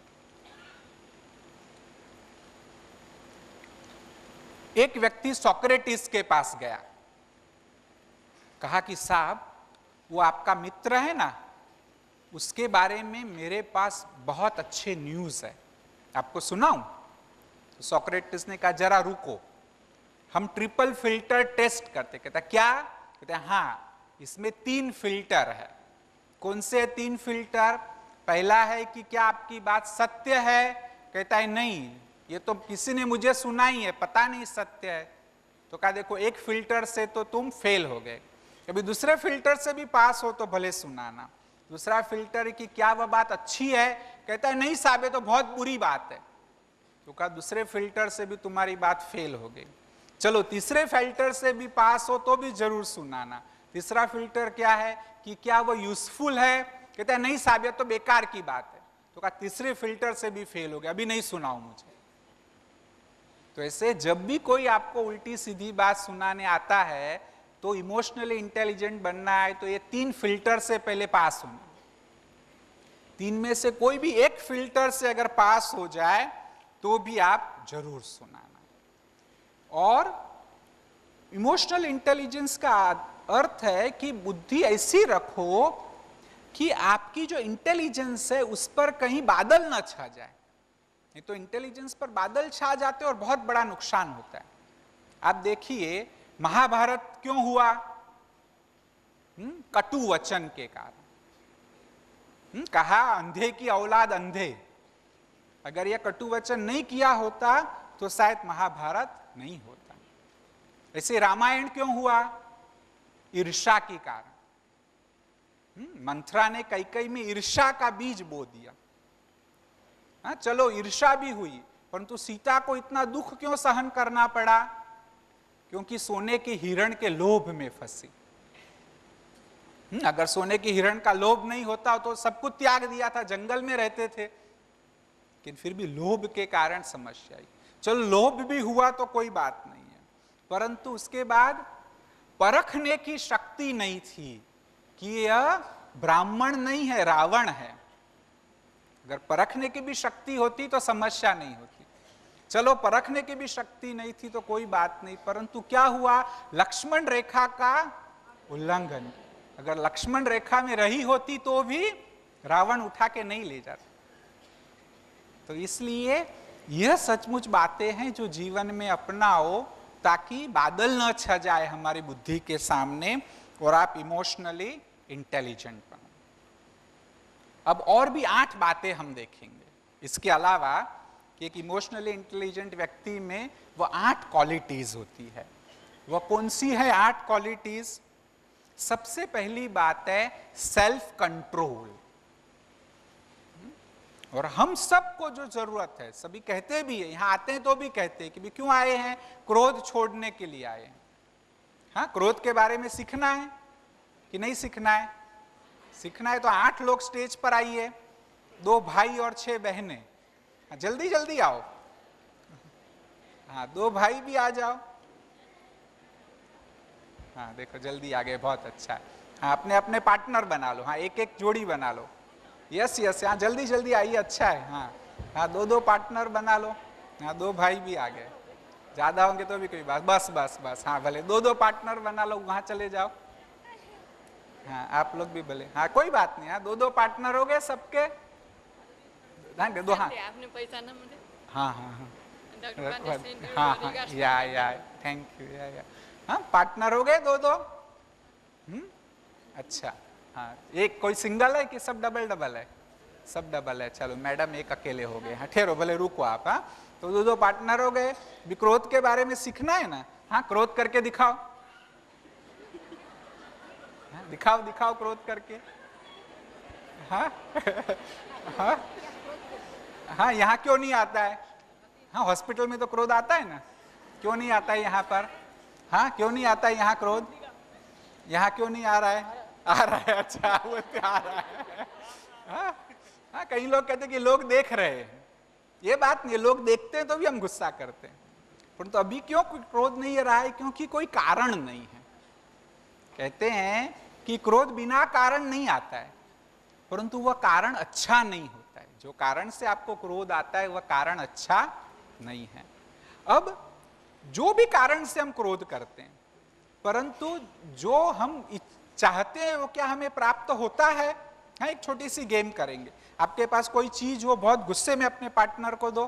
एक व्यक्ति सोक्रेटिस के पास गया। कहा कि साहब, वो आपका मित्र है ना? उसके बारे में मेरे पास बहुत अच्छे न्यूज़ है। आपको सुनाऊं? तो सोक्रेटिस ने कहा, जरा रुको। हम ट्रिपल फ़िल्टर टेस्ट करते कहता, क्या? कहते हाँ इसमें तीन फ़िल्टर है। कौन से है तीन फ़िल्टर पहला है कि क्या आपकी बात सत्य है? कहता है, नहीं, ये तो किसी ने मुझे सुना ही है पता नहीं सत्य है। तो कहा, देखो, एक फ़िल्टर से तो तुम फेल हो गए। कभी दूसरे फ़िल्टर से भी पास हो तो भले सुनाना। दूसरा फ़िल्टर की क्या वह बात अच्छी है, कहता है, नहीं साहब तो बहुत बुरी बात है। तो कहा, दूसरे फ़िल्टर से भी तुम्हारी बात फेल हो गई। चलो, तीसरे फ़िल्टर से भी पास हो तो भी ज़रूर सुनाना। तीसरा फ़िल्टर क्या है कि क्या वो यूजफुल है? कहता है, नहीं साहब, ये तो बेकार की बात है। तो कहा, तीसरे फ़िल्टर से भी फेल हो गया, अभी नहीं सुनाओ मुझे। तो ऐसे जब भी कोई आपको उल्टी सीधी बात सुनाने आता है तो इमोशनली इंटेलिजेंट बनना है तो ये तीन फ़िल्टर से पहले पास होना। तीन में से कोई भी एक फ़िल्टर से अगर पास हो जाए तो भी आप ज़रूर सुनाना। और इमोशनल इंटेलिजेंस का अर्थ है कि बुद्धि ऐसी रखो कि आपकी जो इंटेलिजेंस है, उस पर कहीं बादल ना छा जाए। नहीं तो इंटेलिजेंस पर बादल छा जाते और बहुत बड़ा नुकसान होता है। आप देखिए महाभारत क्यों हुआ? हुँ? कटु वचन के कारण। कहा, अंधे की औलाद अंधे। अगर यह कटु वचन नहीं किया होता तो शायद महाभारत नहीं होता। ऐसे रामायण क्यों हुआ? ईर्षा के कारण। मंथरा ने कई कई में ईर्षा का बीज बो दिया। हाँ चलो ईर्षा भी हुई, परंतु सीता को इतना दुख क्यों सहन करना पड़ा? क्योंकि सोने के हिरण के लोभ में फंसी। अगर सोने के हिरण का लोभ नहीं होता तो सब कुछ त्याग दिया था, जंगल में रहते थे। लेकिन फिर भी लोभ के कारण समस्या आई। चलो, लोभ भी हुआ तो कोई बात नहीं है। परंतु उसके बाद परखने की शक्ति नहीं थी कि यह ब्राह्मण नहीं है, रावण है। अगर परखने की भी शक्ति होती तो समस्या नहीं होती। चलो, परखने की भी शक्ति नहीं थी तो कोई बात नहीं। परंतु क्या हुआ? लक्ष्मण रेखा का उल्लंघन। अगर लक्ष्मण रेखा में रही होती तो भी रावण उठा के नहीं ले जाता। तो इसलिए यह सचमुच बातें हैं जो जीवन में अपनाओ ताकि बादल न छा जाए हमारी बुद्धि के सामने और आप इमोशनली इंटेलिजेंट बनो। अब और भी आठ बातें हम देखेंगे। इसके अलावा कि एक इमोशनली इंटेलिजेंट व्यक्ति में वो आठ क्वालिटीज होती है। वह कौन सी है आठ क्वालिटीज सबसे पहली बात है सेल्फ कंट्रोल और हम सबको जो ज़रूरत है, सभी कहते भी है, यहाँ आते हैं तो भी कहते हैं कि क्यों आए हैं? क्रोध छोड़ने के लिए आए हैं। हाँ क्रोध के बारे में सीखना है कि नहीं सीखना है? सीखना है तो आठ लोग स्टेज पर आइए, दो भाई और छह बहनें। जल्दी जल्दी आओ। हाँ दो भाई भी आ जाओ। हाँ देखो, जल्दी आ गए, बहुत अच्छा। है हाँ अपने अपने पार्टनर बना लो। हाँ एक एक जोड़ी बना लो। यस यस हाँ जल्दी जल्दी आइए अच्छा है। हाँ हाँ दो दो पार्टनर बना लो। हाँ दो भाई भी आ गए। ज़्यादा होंगे तो भी कोई बात। बस बस बस हाँ भले, दो दो पार्टनर बना लो, वहाँ चले जाओ। हाँ आप लोग भी भले। हाँ कोई बात नहीं हाँ दो दो पार्टनर हो गए सबके। ध्यान दे दो हाँ। आपने पहचाना मुझे। हाँ हाँ हाँ। हाँ हाँ। या या थैंक यू या या हाँ पार्टनर हो गए दो दो। हम्म अच्छा हाँ एक कोई सिंगल है कि सब डबल डबल है? सब डबल है चलो मैडम एक अकेले हो गए। हाँ।, हाँ ठेरो भले रुको आप हाँ। तो दो दो पार्टनर हो गए। भी क्रोध के बारे में सीखना है ना? हाँ क्रोध करके दिखाओ। हाँ, दिखाओ दिखाओ क्रोध करके। हाँ हाँ। हाँ यहाँ क्यों नहीं आता है? हाँ हॉस्पिटल में तो क्रोध आता है ना। क्यों नहीं आता है यहाँ पर? हाँ क्यों नहीं आता है यहाँ क्रोध? यहाँ क्यों नहीं आ रहा है? आ रहा है अच्छा वो तो आ रहा है। हाँ हाँ कई लोग कहते कि लोग देख रहे हैं। ये बात नहीं, लोग देखते हैं तो भी हम गुस्सा करते हैं। परंतु तो अभी क्यों क्रोध नहीं रहा है? क्योंकि कोई कारण नहीं है। कहते हैं कि क्रोध बिना कारण नहीं आता है, परंतु वह कारण अच्छा नहीं है जो कारण से आपको क्रोध आता है, वह कारण अच्छा नहीं है। अब, जो भी कारण से हम क्रोध करते हैं, परंतु जो हम चाहते हैं वो क्या हमें प्राप्त होता है? हाँ एक छोटी सी गेम करेंगे। आपके पास कोई चीज़ हो, बहुत गुस्से में अपने पार्टनर को दो।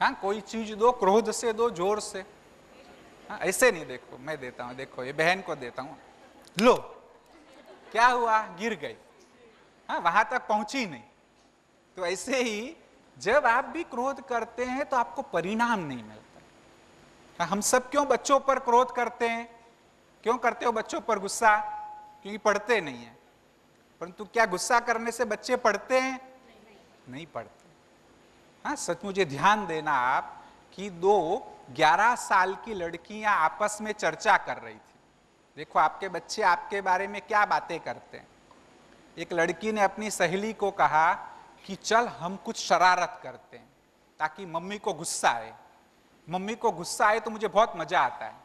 हाँ कोई चीज़ दो, क्रोध से दो, ज़ोर से। हाँ ऐसे नहीं देखो, मैं देता हूँ, देखो, ये बहन को देता हूँ। लो, क्या हुआ? गिर गई। हाँ वहाँ तक पहुँची नहीं। तो ऐसे ही जब आप भी क्रोध करते हैं तो आपको परिणाम नहीं मिलता। हाँ, हम सब क्यों बच्चों पर क्रोध करते हैं? क्यों करते हो बच्चों पर गुस्सा? क्योंकि पढ़ते नहीं है। परंतु क्या गुस्सा करने से बच्चे पढ़ते हैं? नहीं, नहीं पढ़ते। हाँ सच मुझे ध्यान देना आप कि दो 11 साल की लड़कियाँ आपस में चर्चा कर रही थी। देखो आपके बच्चे आपके बारे में क्या बातें करते हैं? एक लड़की ने अपनी सहेली को कहा कि चल हम कुछ शरारत करते हैं, ताकि मम्मी को गुस्सा आए। मम्मी को गुस्सा आए तो मुझे बहुत मज़ा आता है।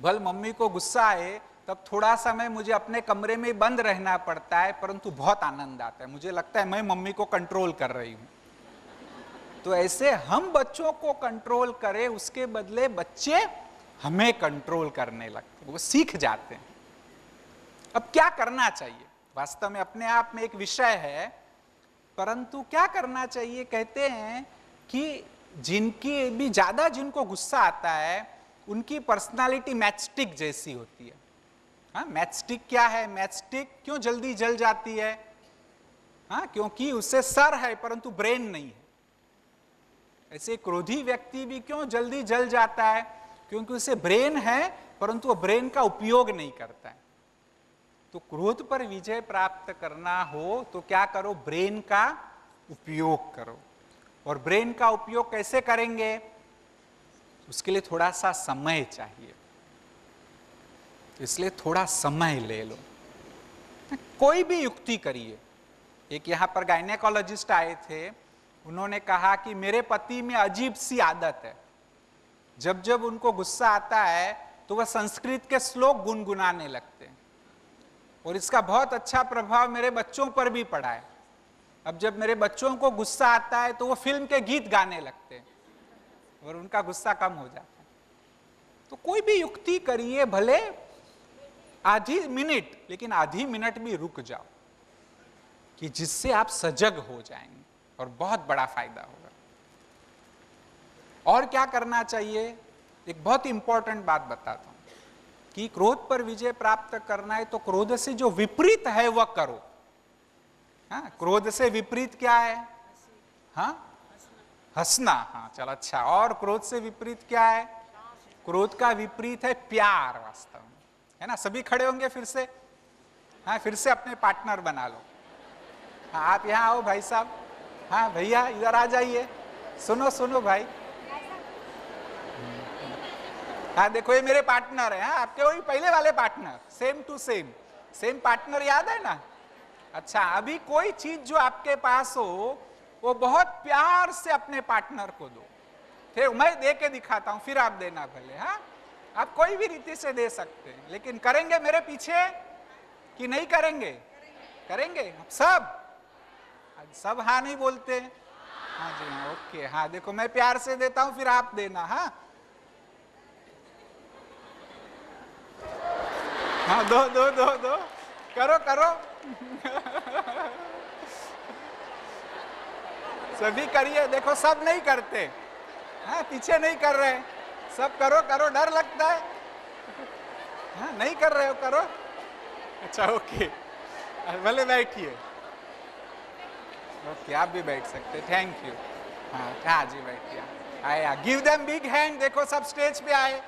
भल मम्मी को गुस्सा आए, तब थोड़ा समय मुझे अपने कमरे में बंद रहना पड़ता है, परंतु बहुत आनंद आता है। मुझे लगता है मैं मम्मी को कंट्रोल कर रही हूँ। तो ऐसे हम बच्चों को कंट्रोल करें, उसके बदले बच्चे हमें कंट्रोल करने लगते वो सीख जाते हैं। अब क्या करना चाहिए? वास्तव में अपने आप में एक विषय है, परंतु क्या करना चाहिए? कहते हैं कि जिनकी भी, ज़्यादा जिनको गुस्सा आता है, उनकी पर्सनालिटी मैचस्टिक जैसी होती है। हाँ मैचस्टिक क्या है? मैचस्टिक क्यों जल्दी जल जाती है? हाँ क्योंकि उससे सर है, परंतु ब्रेन नहीं है। ऐसे क्रोधी व्यक्ति भी क्यों जल्दी जल जाता है? क्योंकि उसे ब्रेन है, परंतु वो ब्रेन का उपयोग नहीं करता है। तो क्रोध पर विजय प्राप्त करना हो तो क्या करो? ब्रेन का उपयोग करो। और ब्रेन का उपयोग कैसे करेंगे? उसके लिए थोड़ा सा समय चाहिए। इसलिए थोड़ा समय ले लो। कोई भी युक्ति करिए। एक यहाँ पर गायनेकोलॉजिस्ट आए थे। उन्होंने कहा कि मेरे पति में अजीब सी आदत है। जब जब उनको गुस्सा आता है तो वह संस्कृत के श्लोक गुनगुनाने लगते और इसका बहुत अच्छा प्रभाव मेरे बच्चों पर भी पड़ा है। अब जब मेरे बच्चों को गुस्सा आता है तो वो फ़िल्म के गीत गाने लगते हैं और उनका गुस्सा कम हो जाता है। तो कोई भी युक्ति करिए, भले आधी मिनट, लेकिन आधी मिनट भी रुक जाओ कि जिससे आप सजग हो जाएँगे और बहुत बड़ा फ़ायदा होगा। और क्या करना चाहिए? एक बहुत इंपॉर्टेंट बात बताता हूँ। कि क्रोध पर विजय प्राप्त करना है तो क्रोध से जो विपरीत है, वह करो। हाँ क्रोध से विपरीत क्या है? हाँ? हंसना। हाँ चल अच्छा। और क्रोध से विपरीत क्या है? क्रोध का विपरीत है प्यार वास्तव में। है ना? सभी खड़े होंगे फिर से? हाँ फिर से अपने पार्टनर बना लो। हाँ आप यहाँ आओ भाई साहब। हाँ भैया, इधर आ जाइए। सुनो सुनो भाई। हाँ देखो, ये मेरे पार्टनर है हाँ आपके वही पहले वाले partner same to same same partner याद है ना? अच्छा अभी कोई चीज़ जो आपके पास हो, वो बहुत प्यार से अपने पार्टनर को दो। फिर मैं दे के दिखाता हूँ, फिर आप देना भले हाँ? आप कोई भी रीति से दे सकते हैं, लेकिन करेंगे मेरे पीछे कि नहीं करेंगे? करेंगे? सब? सब हाँ नहीं बोलते। हाँ जी हाँ ओके हाँ देखो, मैं प्यार से देता हूँ, फिर आप देना हाँ? हाँ दो दो दो दो। करो करो। सभी करिए, देखो, सब नहीं करते। हाँ पीछे नहीं कर रहे। सब करो करो, डर लगता है। हाँ नहीं कर रहे हो, करो। अच्छा ओके। भले बैठिए। ओके, आप भी बैठ सकते। थैंक यू हाँ हाँ जी, बैठिए। आया गिव देम बिग हैंड देखो, सब स्टेज पे आए।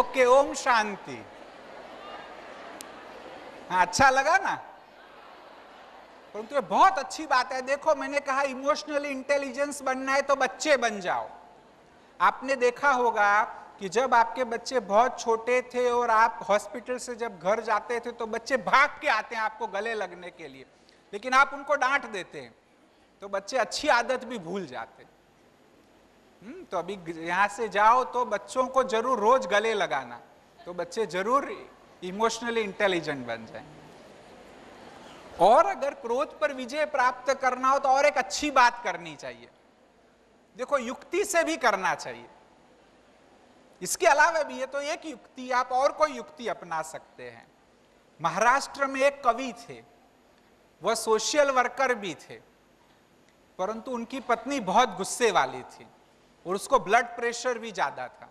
ओके, ओम शांति। हाँ अच्छा लगा ना? परंतु ये बहुत अच्छी बात है। देखो, मैंने कहा इमोशनली इंटेलिजेंस बनना है तो बच्चे बन जाओ। आपने देखा होगा कि जब आपके बच्चे बहुत छोटे थे और आप हॉस्पिटल से जब घर जाते थे तो बच्चे भाग के आते हैं आपको गले लगने के लिए। लेकिन आप उनको डांट देते हैं तो बच्चे अच्छी आदत भी भूल जाते हैं। तो अभी यहाँ से जाओ तो बच्चों को ज़रूर रोज गले लगाना तो बच्चे ज़रूर इमोशनली इंटेलिजेंट बन जाएँगे और अगर क्रोध पर विजय प्राप्त करना हो तो और एक अच्छी बात करनी चाहिए। देखो, युक्ति से भी करना चाहिए। इसके अलावा भी है तो एक युक्ति, आप और कोई युक्ति अपना सकते हैं। महाराष्ट्र में एक कवि थे, वह सोशल वर्कर भी थे, परंतु उनकी पत्नी बहुत गुस्से वाली थी। और उसको ब्लड प्रेशर भी ज़्यादा था।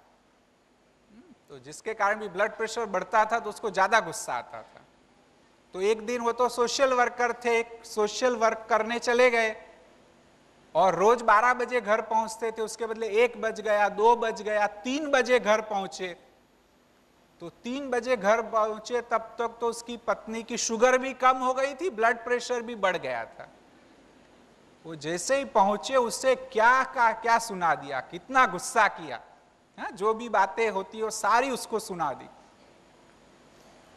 तो जिसके कारण भी ब्लड प्रेशर बढ़ता था तो उसको ज़्यादा गुस्सा आता था। तो एक दिन वो तो सोशल वर्कर थे सोशल वर्क करने चले गए और रोज 12 बजे घर पहुँचते थे, उसके बदले एक बज गया, दो बज गया, तीन बजे घर पहुँचे। तो तीन बजे घर पहुँचे, तब तक तो उसकी पत्नी की शुगर भी कम हो गई थी ब्लड प्रेशर भी बढ़ गया था। वो जैसे ही पहुँचे, उससे क्या का, क्या सुना दिया? कितना गुस्सा किया? है? जो भी बातें होती वो सारी उसको सुना दी।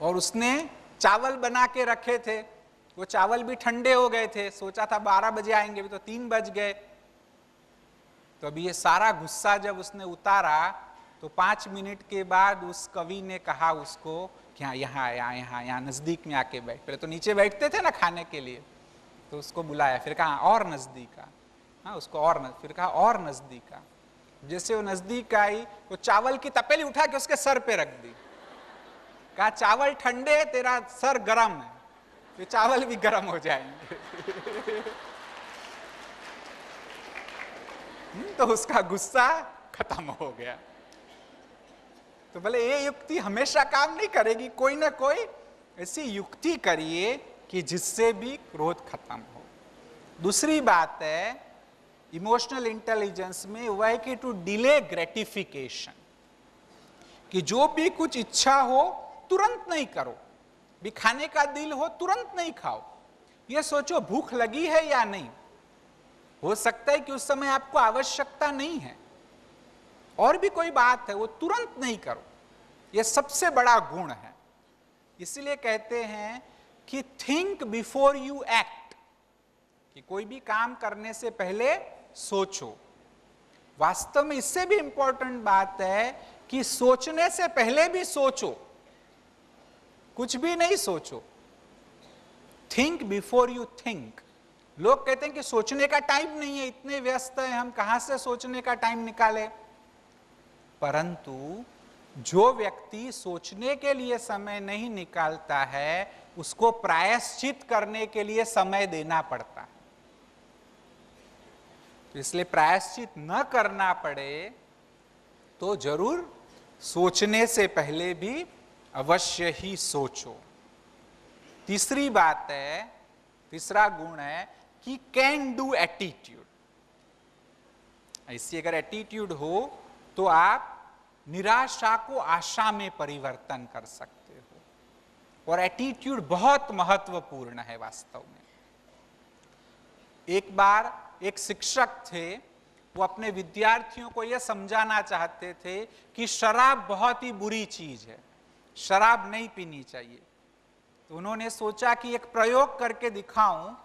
और उसने चावल बना के रखे थे। वो चावल भी ठंडे हो गए थे। सोचा था बारह बजे आएँगे भी तो तीन बज गए। तो अभी ये सारा गुस्सा जब उसने उतारा तो पाँच मिनट के बाद उस कवि ने कहा उसको कि हाँ यहाँ यहाँ यहाँ यहाँ नज़दीक में आके बैठ। पहले तो नीचे बैठते थे ना खाने के लिए। तो उसको बुलाया फिर कहा और नज़दीक आ। हाँ उसको और न, फिर कहा और नज़दीक आ। जैसे वो नज़दीक आई वो चावल की तपेली उठा के उसके सर पे रख दी। कहा चावल ठंडे तेरा सर गरम है। तो चावल भी गर्म हो जाएँगे। तो उसका गुस्सा खत्म हो गया। तो भले ये युक्ति हमेशा काम नहीं करेगी कोई ना कोई ऐसी युक्ति करिए कि जिससे भी क्रोध खत्म हो। दूसरी बात है इमोशनल इंटेलिजेंस में वह है कि टू डिले ग्रेटिफिकेशन कि जो भी कुछ इच्छा हो, तुरंत नहीं करो। भी खाने का दिल हो, तुरंत नहीं खाओ। ये सोचो भूख लगी है या नहीं। हो सकता है कि उस समय आपको आवश्यकता नहीं है। और भी कोई बात है, वो तुरंत नहीं करो। ये सबसे बड़ा गुण है। इसलिए कहते हैं कि थिंक बिफोर यू एक्ट कि कोई भी काम करने से पहले सोचो। वास्तव में इससे भी इंपॉर्टेंट बात है कि सोचने से पहले भी सोचो। कुछ भी नहीं सोचो। थिंक बिफोर यू थिंक लोग कहते हैं कि सोचने का टाइम नहीं है, इतने व्यस्त है, हम कहाँ से सोचने का टाइम निकाले? परंतु जो व्यक्ति सोचने के लिए समय नहीं निकालता है, उसको प्रायश्चित करने के लिए समय देना पड़ता है। तो इसलिए प्रायश्चित न करना पड़े तो ज़रूर सोचने से पहले भी अवश्य ही सोचो। तीसरी बात है, तीसरा गुण है कि कैन डू एटीट्यूड। ऐसी अगर एटीट्यूड हो तो आप निराशा को आशा में परिवर्तन कर सकते हो। और एटीट्यूड बहुत महत्वपूर्ण है वास्तव में। एक बार एक शिक्षक थे, वो अपने विद्यार्थियों को यह समझाना चाहते थे कि शराब बहुत ही बुरी चीज़ है, शराब नहीं पीनी चाहिए। तो उन्होंने सोचा कि एक प्रयोग करके दिखाऊँ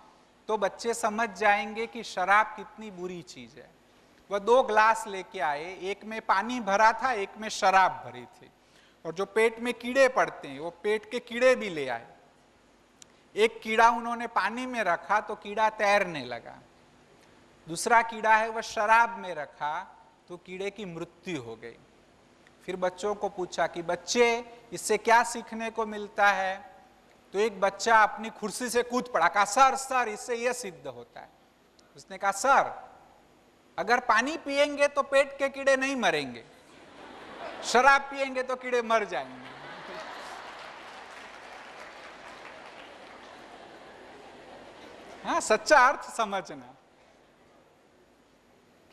तो बच्चे समझ जाएँगे कि शराब कितनी बुरी चीज़ है। वह दो ग्लास लेके आए, एक में पानी भरा था, एक में शराब भरी थी। और जो पेट में कीड़े पड़ते हैं, वो पेट के कीड़े भी ले आए। एक कीड़ा उन्होंने पानी में रखा तो कीड़ा तैरने लगा। दूसरा कीड़ा है, वह शराब में रखा तो कीड़े की मृत्यु हो गई। फिर बच्चों को पूछा कि, बच्चे, इससे क्या सीखने को मिलता है? तो एक बच्चा अपनी कुर्सी से कूद पड़ा कहा सर सर, इससे यह सिद्ध होता है। उसने कहा, सर अगर पानी पिएँगे तो पेट के कीड़े नहीं मरेंगे। शराब पिएँगे तो कीड़े मर जाएँगे। हाँ सच्चा अर्थ समझना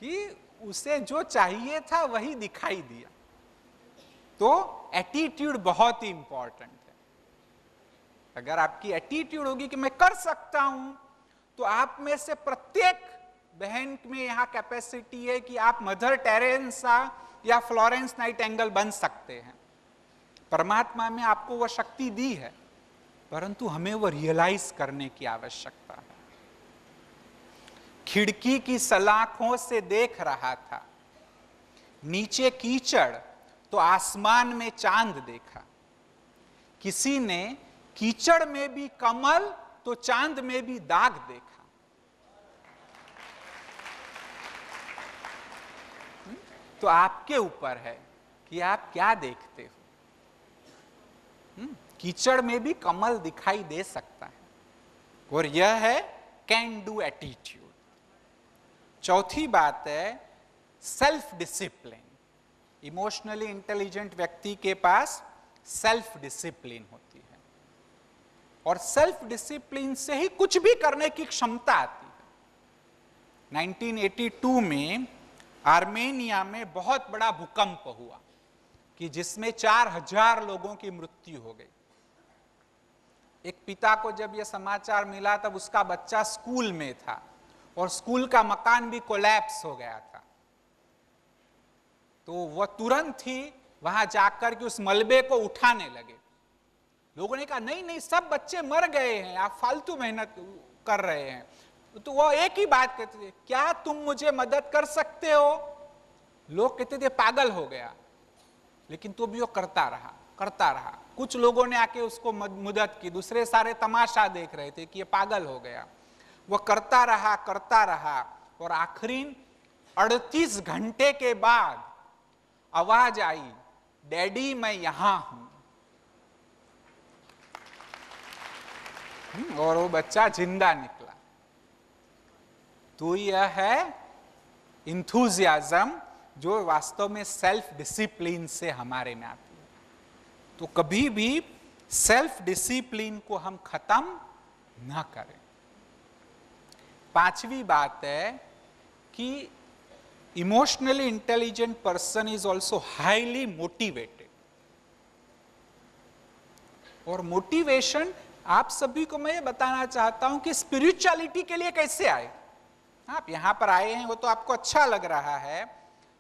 कि उसे जो चाहिए था वही दिखाई दिया। तो एटीट्यूड बहुत ही इंपॉर्टेंट है। अगर आपकी एटीट्यूड होगी कि मैं कर सकता हूँ तो आप में से प्रत्येक बहन में यहाँ कैपेसिटी है कि आप मदर टेरेंसा या फ्लोरेंस नाइट एंगल बन सकते हैं। परमात्मा में आपको वह शक्ति दी है, परंतु हमें वह रियलाइज़ करने की आवश्यकता है। खिड़की की सलाखों से देख रहा था, नीचे कीचड़ तो आसमान में चाँद देखा। किसी ने कीचड़ में भी कमल तो चाँद में भी दाग देखा। तो आपके ऊपर है कि आप क्या देखते हो? हम्म, कीचड़ में भी कमल दिखाई दे सकता है। और यह है कैन डू एटीट्यूड चौथी बात है सेल्फ डिसिप्लिन इमोशनली इंटेलिजेंट व्यक्ति के पास सेल्फ डिसिप्लिन होती है। और सेल्फ डिसिप्लिन से ही कुछ भी करने की क्षमता आती है। 1982 में आर्मेनिया में बहुत बड़ा भूकंप हुआ कि जिसमें चार हज़ार लोगों की मृत्यु हो गई। एक पिता को जब यह समाचार मिला, तब उसका बच्चा स्कूल में था और स्कूल का मकान भी कोलैप्स हो गया था। तो वह तुरंत ही वहाँ जाकर के उस मलबे को उठाने लगे। लोगों ने कहा, नहीं नहीं, सब बच्चे मर गए हैं, आप फालतू मेहनत कर रहे हैं। तो वो एक ही बात कहते थे क्या तुम मुझे मदद कर सकते हो? लोग कहते थे पागल हो गया। लेकिन तो भी वो करता रहा करता रहा। कुछ लोगों ने आके उसको मदद की। दूसरे सारे तमाशा देख रहे थे कि ये पागल हो गया। वह करता रहा करता रहा और आखिरी 38 घंटे के बाद आवाज़ आई डैडी मैं यहाँ हूँ। हम्म, और वो बच्चा ज़िंदा निकला। तो यह है इंथुजियाजम जो वास्तव में सेल्फ डिसिप्लिन से हमारे में आती है। तो कभी भी सेल्फ डिसिप्लिन को हम खत्म ना करें। पांचवी बात है कि emotionally intelligent person is also highly motivated और मोटिवेशन आप सभी को मैं ये बताना चाहता हूँ कि स्पिरिचुअलिटी के लिए कैसे आए? आप यहाँ पर आए हैं, वो तो आपको अच्छा लग रहा है,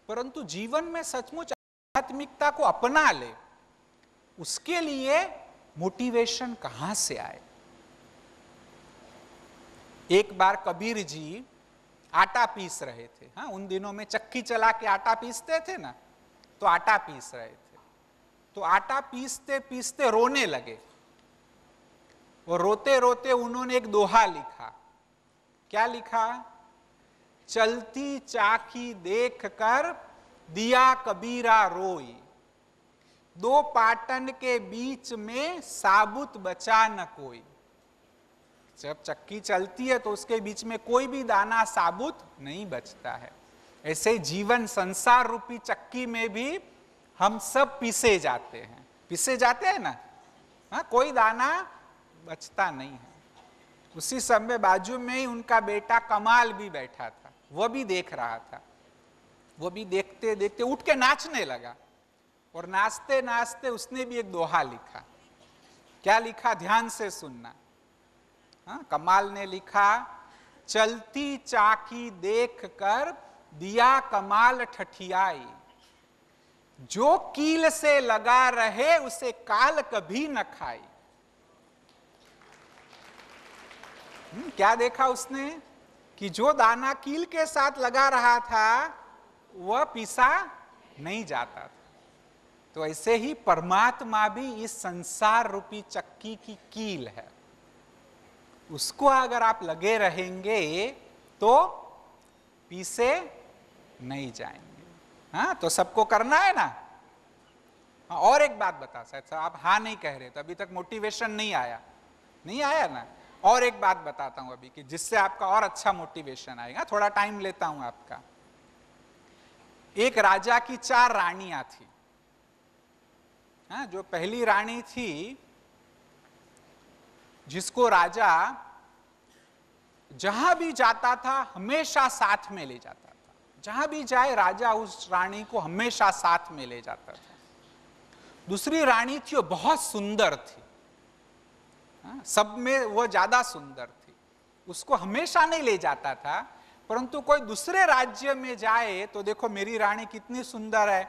परंतु जीवन में सचमुच आध्यात्मिकता को अपना ले, उसके लिए मोटिवेशन कहाँ से आए? एक बार कबीर जी आटा पीस रहे थे हाँ उन दिनों में चक्की चला के आटा पीसते थे ना तो आटा पीस रहे थे तो आटा पीसते पीसते रोने लगे, और रोते रोते उन्होंने एक दोहा लिखा, क्या लिखा? चलती चाकी देख कर दिया कबीरा रोई। दो पाटन के बीच में साबुत बचा न कोई। जब चक्की चलती है तो उसके बीच में कोई भी दाना साबुत नहीं बचता है। ऐसे जीवन संसार रूपी चक्की में भी हम सब पीसे जाते हैं। पीसे जाते हैं ना? हाँ कोई दाना बचता नहीं है। उसी समय बाजू में ही उनका बेटा कमाल भी बैठा था। वह भी देख रहा था। वो भी देखते देखते उठ के नाचने लगा। और नाचते नाचते उसने भी एक दोहा लिखा। क्या लिखा? ध्यान से सुनना। हाँ कमाल ने लिखा चलती चाकी देख कर दिया कमाल ठठियाई। जो कील से लगा रहे उसे काल कभी न खाई। हम्म, क्या देखा उसने? कि जो दाना कील के साथ लगा रहा था वह पीसा नहीं जाता था। तो ऐसे ही परमात्मा भी इस संसार रूपी चक्की की कील है। उसको अगर आप लगे रहेंगे तो पीसे नहीं जाएँगे। हाँ तो सबको करना है ना? हाँ, और एक बात बता सकते आप हाँ नहीं कह रहे तो अभी तक मोटिवेशन नहीं आया। नहीं आया ना? और एक बात बताता हूँ अभी कि जिससे आपका और अच्छा मोटिवेशन आएगा थोड़ा टाइम लेता हूँ आपका। एक राजा की चार रानियाँ थी। हाँ, जो पहली रानी थी जिसको राजा जहाँ भी जाता था हमेशा साथ में ले जाता था। जहाँ भी जाए राजा उस रानी को हमेशा साथ में ले जाता था। दूसरी रानी थी वो बहुत सुंदर थी। सब में वो ज़्यादा सुंदर थी। उसको हमेशा नहीं ले जाता था, परंतु कोई दूसरे राज्य में जाए तो देखो मेरी रानी कितनी सुंदर है,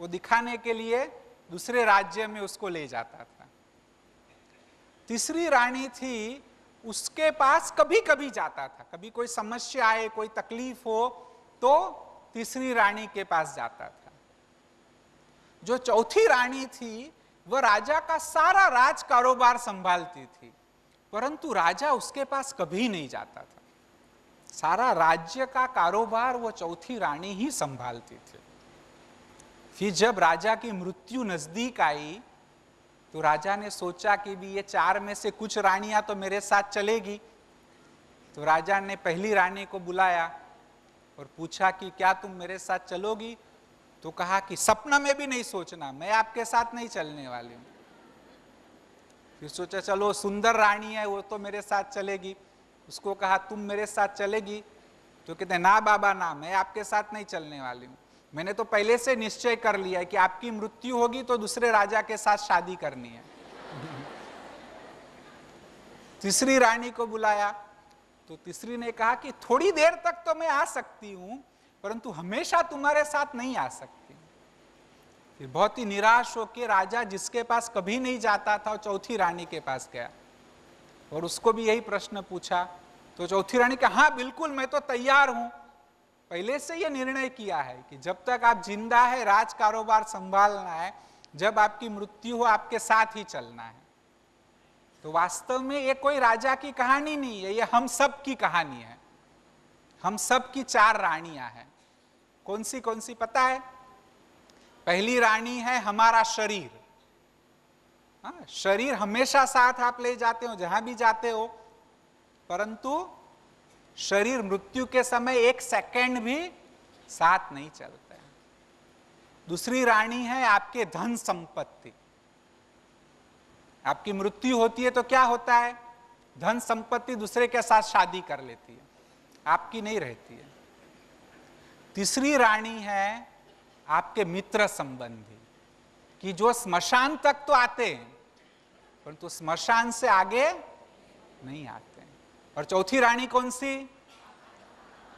वो दिखाने के लिए दूसरे राज्य में उसको ले जाता था। तीसरी रानी थी, उसके पास कभी कभी जाता था। कभी कोई समस्या आए, कोई तकलीफ़ हो तो तीसरी रानी के पास जाता था। जो चौथी रानी थी वह राजा का सारा राज कारोबार संभालती थी, परंतु राजा उसके पास कभी नहीं जाता था। सारा राज्य का कारोबार वो चौथी रानी ही संभालती थी। फिर जब राजा की मृत्यु नज़दीक आई तो राजा ने सोचा कि भी ये चार में से कुछ रानियाँ तो मेरे साथ चलेगी। तो राजा ने पहली रानी को बुलाया और पूछा कि क्या तुम मेरे साथ चलोगी? तो कहा कि सपना में भी नहीं सोचना, मैं आपके साथ नहीं चलने वाली हूँ। फिर सोचा, चलो, सुंदर रानी है, वो तो मेरे साथ चलेगी। उसको कहा, तुम मेरे साथ चलेगी? तो कहते, ना बाबा, ना, मैं आपके साथ नहीं चलने वाली हूँ। मैंने तो पहले से निश्चय कर लिया है कि आपकी मृत्यु होगी तो दूसरे राजा के साथ शादी करनी है। तीसरी रानी को बुलाया तो तीसरी ने कहा कि थोड़ी देर तक तो मैं आ सकती हूँ परंतु हमेशा तुम्हारे साथ नहीं आ सकती। फिर बहुत ही निराश होकर राजा जिसके पास कभी नहीं जाता था चौथी रानी के पास गया और उसको भी यही प्रश्न पूछा। तो चौथी रानी कहा हाँ बिल्कुल, मैं तो तैयार हूँ। पहले से यह निर्णय किया है कि जब तक आप ज़िंदा है राज कारोबार संभालना है, जब आपकी मृत्यु हो, आपके साथ ही चलना है। तो वास्तव में ये कोई राजा की कहानी नहीं है, ये हम सब की कहानी है। हम सब की चार रानियाँ हैं। कौन सी कौन सी पता है? पहली रानी है हमारा शरीर। हाँ, शरीर हमेशा साथ आप ले जाते हो जहाँ भी जाते हो। परंतु शरीर मृत्यु के समय एक सेकंड भी साथ नहीं चलता है। दूसरी रानी है आपके धन संपत्ति। आपकी मृत्यु होती है तो क्या होता है? धन संपत्ति दूसरे के साथ शादी कर लेती है। आपकी नहीं रहती है। तीसरी रानी है आपके मित्र संबंधी, कि जो स्मशान तक तो आते हैं, परंतु स्मशान से आगे नहीं आते हैं। और चौथी रानी कौन सी?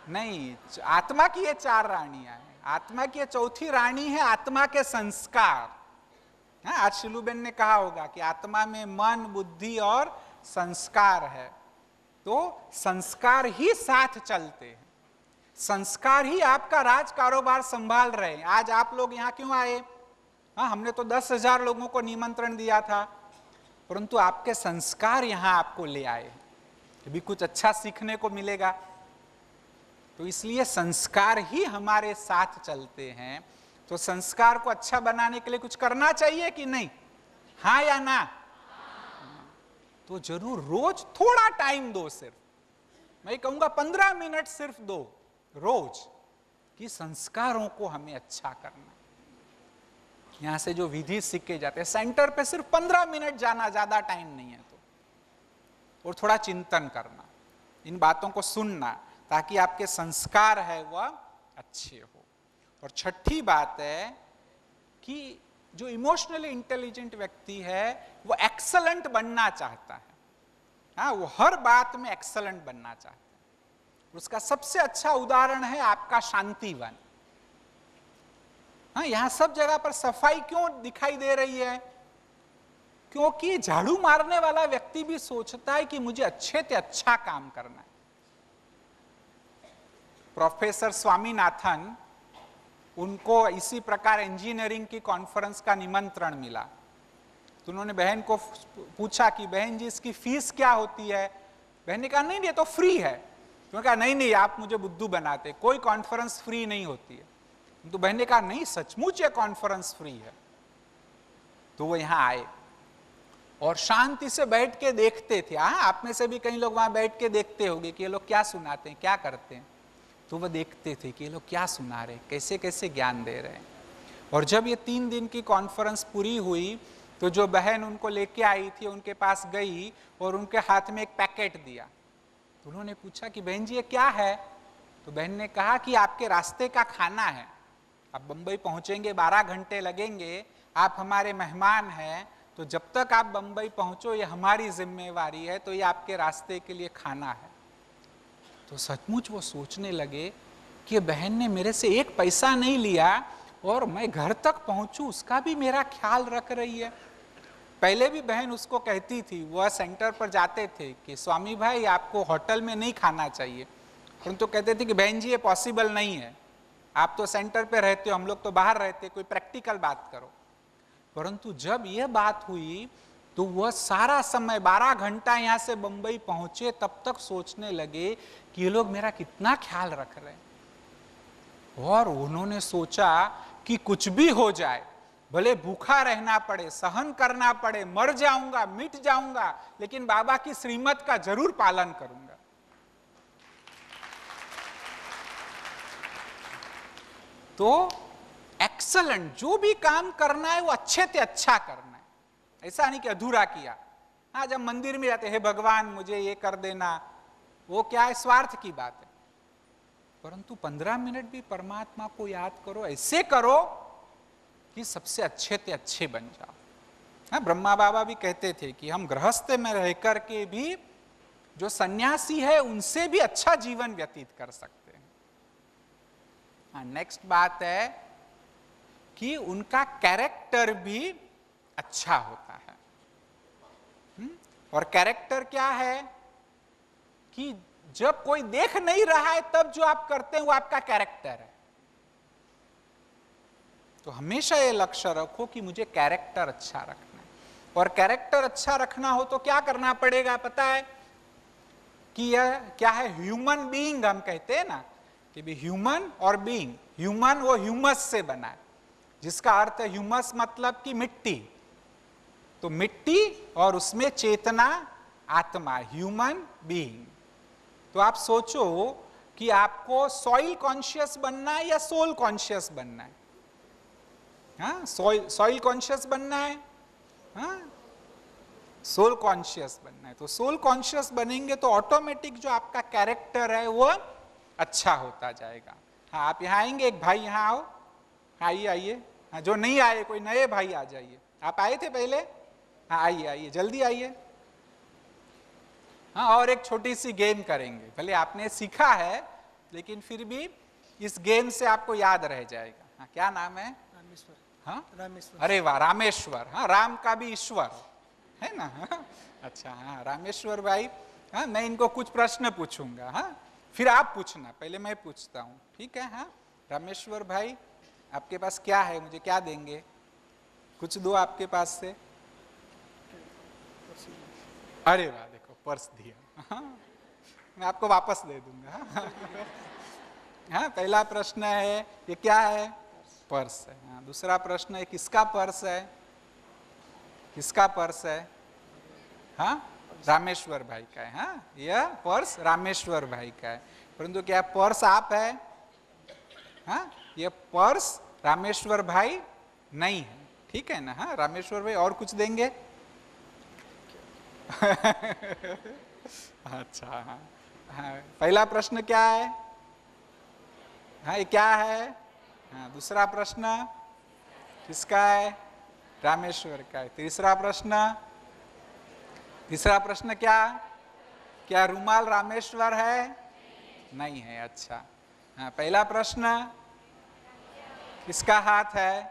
नहीं, आत्मा की ये चार रानियाँ हैं। आत्मा की ये चौथी रानी है आत्मा के संस्कार। है, आज शिलुबेन ने कहा होगा कि आत्मा में मन, बुद्धि और संस्कार है। तो संस्कार ही साथ चलते हैं। संस्कार ही आपका राज कारोबार संभाल रहे हैं। आज आप लोग यहाँ क्यों आए? हाँ हमने तो दस हज़ार लोगों को निमंत्रण दिया था, परंतु आपके संस्कार यहाँ आपको ले आए अभी कुछ अच्छा सीखने को मिलेगा। तो इसलिए संस्कार ही हमारे साथ चलते हैं। तो संस्कार को अच्छा बनाने के लिए कुछ करना चाहिए कि नहीं? हाँ या ना? तो ज़रूर, रोज थोड़ा टाइम दो सिर्फ़। मैं कहूँगा पंद्रह मिनट सिर्फ़ दो। रोज कि संस्कारों को हमें अच्छा करना यहाँ से जो विधि सीखे जाते हैं, सेंटर पे सिर्फ़ पंद्रह मिनट जाना ज़्यादा टाइम नहीं है तो। और थोड़ा चिंतन करना, इन बातों को सुनना, ताकि आपके संस्कार है वह अच्छे हो। और छठी बात है कि जो इमोशनली इंटेलिजेंट व्यक्ति है, वो एक्सलेंट बनना चाहता है। हाँ वो हर बात में एक्सलेंट बनना चाहता है। उसका सबसे अच्छा उदाहरण है आपका शांतिवन हाँ यहाँ सब जगह पर सफ़ाई क्यों दिखाई दे रही है? क्योंकि झाड़ू मारने वाला व्यक्ति भी सोचता है कि मुझे अच्छे से अच्छा काम करना है। प्रोफेसर स्वामीनाथन, उनको इसी प्रकार इंजीनियरिंग की कॉन्फ्रेंस का निमंत्रण मिला। तो उन्होंने बहन को पूछा कि, बहन जी, इसकी फ़ीस क्या होती है? बहन ने कहा, नहीं ये तो फ्री है। तो कहा, नहीं नहीं, आप मुझे बुद्धू बनाते, कोई कॉन्फ्रेंस फ्री नहीं होती है। तो बहन ने कहा, नहीं, सचमुच ये कॉन्फ्रेंस फ्री है। तो वो यहाँ आए और शांति से बैठ के देखते थे। हाँ आप में से भी कई लोग वहाँ बैठ के देखते होंगे कि ये लोग क्या सुनाते हैं, क्या करते हैं? तो वह देखते थे कि ये लोग क्या सुना रहे कैसे कैसे ज्ञान दे रहे हैं। और जब ये तीन दिन की कॉन्फ्रेंस पूरी हुई तो जो बहन उनको लेके आई थी, उनके पास गई और उनके हाथ में एक पैकेट दिया। तो उन्होंने पूछा कि, बहन जी, ये क्या है? तो बहन ने कहा कि, आपके रास्ते का खाना है। आप बम्बई पहुँचेंगे, बारह घंटे लगेंगे, आप हमारे मेहमान हैं तो जब तक आप बम्बई पहुंचो, ये हमारी जिम्मेवारी है तो ये आपके रास्ते के लिए खाना है। तो सचमुच वो सोचने लगे कि बहन ने मेरे से एक पैसा नहीं लिया और मैं घर तक पहुंचू, उसका भी मेरा ख्याल रख रही है। पहले भी बहन उसको कहती थी वह सेंटर पर जाते थे कि, स्वामी भाई, आपको होटल में नहीं खाना चाहिए। परंतु तो कहते थे कि, बहन जी, ये पॉसिबल नहीं है। आप तो सेंटर पे रहते हो, हम लोग तो बाहर रहते कोई प्रैक्टिकल बात करो। परंतु जब यह बात हुई तो वह सारा समय, बारह घंटा यहाँ से बंबई पहुँचे, तब तक सोचने लगे कि ये लोग मेरा कितना ख्याल रख रहे हैं। और उन्होंने सोचा कि कुछ भी हो जाए भले भूखा रहना पड़े, सहन करना पड़े, मर जाऊँगा, मिट जाऊँगा, लेकिन बाबा की श्रीमत का ज़रूर पालन करूँगा। तो एक्सलेंट जो भी काम करना है, वो अच्छे से अच्छा करना है। ऐसा नहीं कि अधूरा किया। हाँ जब मंदिर में जाते हे भगवान, मुझे ये कर देना। वो क्या है? स्वार्थ की बात है। परंतु पंद्रह मिनट भी परमात्मा को याद करो, ऐसे करो कि सबसे अच्छे से अच्छे बन जाओ। हाँ ब्रह्मा बाबा भी कहते थे कि हम गृहस्थ में रह करके भी जो सन्यासी है, उनसे भी अच्छा जीवन व्यतीत कर सकते हैं। हाँ नेक्स्ट बात है कि उनका कैरेक्टर भी अच्छा होता है। हुँ? और कैरेक्टर क्या है कि जब कोई देख नहीं रहा है, तब जो आप करते हैं, वो आपका कैरेक्टर है। तो हमेशा ये लक्ष्य रखो कि मुझे कैरेक्टर अच्छा रखना है। और कैरेक्टर अच्छा रखना हो तो क्या करना पड़ेगा पता है? कि यह क्या है? ह्यूमन बीइंग हम कहते हैं ना कि भी ह्यूमन और बीइंग ह्यूमन वो ह्यूमस से बना है। जिसका अर्थ है ह्यूमस मतलब कि मिट्टी। तो मिट्टी और उसमें चेतना, आत्मा ह्यूमन बीइंग तो आप सोचो कि आपको सॉइल कॉन्शियस बनना है या सोल कॉन्शियस बनना है? हाँ सॉइल कॉन्शियस बनना है। हाँ सोल कॉन्शियस बनना है। तो सोल कॉन्शियस बनेंगे तो ऑटोमेटिक जो आपका कैरेक्टर है वो अच्छा होता जाएगा। हाँ आप यहाँ आएँगे, एक भाई यहाँ आओ। आइए आइए। हाँ जो नहीं आए, कोई नए भाई आ जाइए। आप आए थे पहले? हाँ आइए आइए। जल्दी आइए। हाँ और एक छोटी सी गेम करेंगे। भले आपने सीखा है, लेकिन फिर भी इस गेम से आपको याद रह जाएगा। हाँ क्या नाम है? हाँ? अरे वाह रामेश्वर हाँ राम का भी ईश्वर है ना? हाँ? अच्छा हाँ रामेश्वर भाई हाँ मैं इनको कुछ प्रश्न पूछूँगा हाँ? फिर आप पूछना पहले मैं पूछता हूँ ठीक है हाँ? रामेश्वर भाई आपके पास क्या है? मुझे क्या देंगे? कुछ दो आपके पास से। अरे वाह देखो पर्स दिया। हाँ मैं आपको वापस दे दूँगा हाँ? हाँ पहला प्रश्न है ये क्या है? पर्स है। हाँ दूसरा प्रश्न है, किसका पर्स है? किसका पर्स है? हाँ रामेश्वर भाई का है। हाँ यह पर्स रामेश्वर भाई का है। परंतु क्या पर्स आप है? हाँ ये पर्स रामेश्वर भाई नहीं है। ठीक है ना? हाँ रामेश्वर भाई और कुछ देंगे? अच्छा हाँ। हाँ पहला प्रश्न क्या है? हाँ ये क्या है? हाँ दूसरा प्रश्न, किसका है? रामेश्वर का है। तीसरा प्रश्न तीसरा प्रश्न क्या? क्या रुमाल रामेश्वर है? नहीं है अच्छा। हाँ पहला प्रश्न, किसका हाथ है?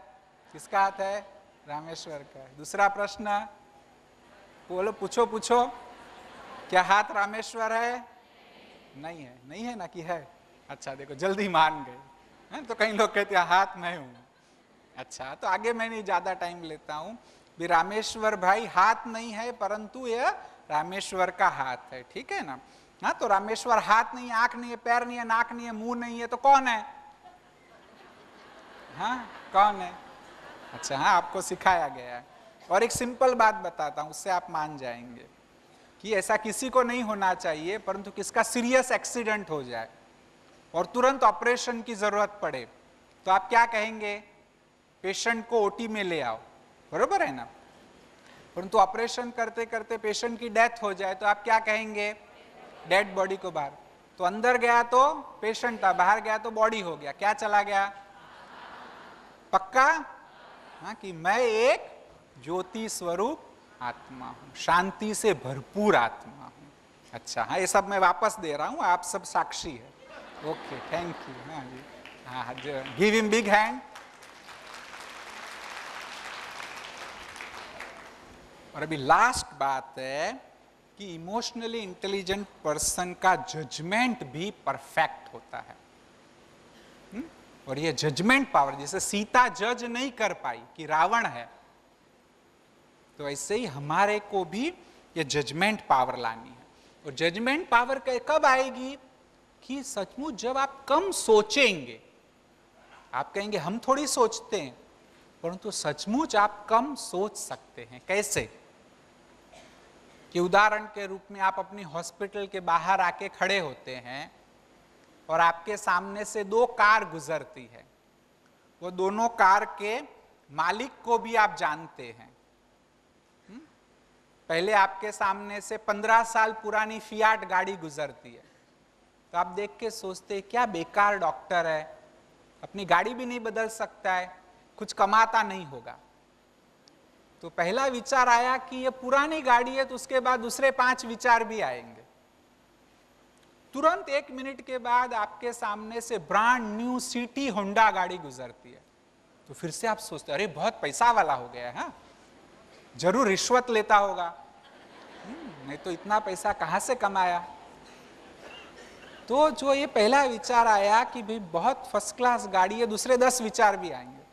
किसका हाथ है? रामेश्वर का है। दूसरा प्रश्न, बोलो, पूछो पूछो। क्या हाथ रामेश्वर है? नहीं है। नहीं है ना कि है? अच्छा देखो, जल्दी मान गए। हैं तो कई लोग कहते हैं हाथ मैं हूँ। अच्छा तो आगे मैं नहीं ज़्यादा टाइम लेता हूँ। भी रामेश्वर भाई हाथ नहीं है, परंतु यह रामेश्वर का हाथ है, ठीक है ना? हाँ तो रामेश्वर हाथ नहीं है, आँख नहीं है, पैर नहीं है, नाक नहीं है, मुँह नहीं है तो कौन है? हाँ कौन है? अच्छा हाँ आपको सिखाया गया है। और एक सिंपल बात बताता हूँ, उससे आप मान जाएँगे कि ऐसा किसी को नहीं होना चाहिए, परंतु किसका सीरियस एक्सीडेंट हो जाए। और तुरंत ऑपरेशन की ज़रूरत पड़े तो आप क्या कहेंगे? पेशेंट को ओटी में ले आओ। बरोबर है ना? परंतु ऑपरेशन करते करते पेशेंट की डेथ हो जाए तो आप क्या कहेंगे? डेड बॉडी को बाहर। तो अंदर गया तो पेशेंट था, बाहर गया तो बॉडी हो गया। क्या चला गया? पक्का? हाँ कि मैं एक ज्योति स्वरूप आत्मा हूँ, शांति से भरपूर आत्मा हूँ। अच्छा हाँ ये सब मैं वापस दे रहा हूँ, आप सब साक्षी है। यू हाँ जी हाँ गिव हिम बिग हैंड और अभी लास्ट बात है कि इमोशनली इंटेलिजेंट पर्सन का जजमेंट भी परफेक्ट होता है। हुँ? और ये जजमेंट पावर जैसे सीता जज नहीं कर पाई कि रावण है तो ऐसे ही हमारे को भी ये जजमेंट पावर लानी है। और जजमेंट पावर कब आएगी? कि सचमुच जब आप कम सोचेंगे, आप कहेंगे, हम थोड़ी सोचते हैं, परंतु सचमुच आप कम सोच सकते हैं। कैसे? कि उदाहरण के रूप में आप अपनी हॉस्पिटल के बाहर आके खड़े होते हैं और आपके सामने से दो कार गुजरती है। वो दोनों कार के मालिक को भी आप जानते हैं। पहले आपके सामने से पंद्रह साल पुरानी फियाट गाड़ी गुजरती है। तो आप देख के सोचते हैं, क्या बेकार डॉक्टर है। अपनी गाड़ी भी नहीं बदल सकता है, कुछ कमाता नहीं होगा। तो पहला विचार आया कि ये पुरानी गाड़ी है तो उसके बाद दूसरे पाँच विचार भी आएँगे। तुरंत एक मिनट के बाद आपके सामने से ब्रांड न्यू सिटी होंडा गाड़ी गुजरती है। तो फिर से आप सोचते अरे, बहुत पैसा वाला हो गया है ज़रूर रिश्वत लेता होगा। नहीं तो इतना पैसा कहाँ से कमाया? तो जो ये पहला विचार आया कि भाई बहुत फ़र्स्ट क्लास गाड़ी है, दूसरे दस विचार भी आएँगे।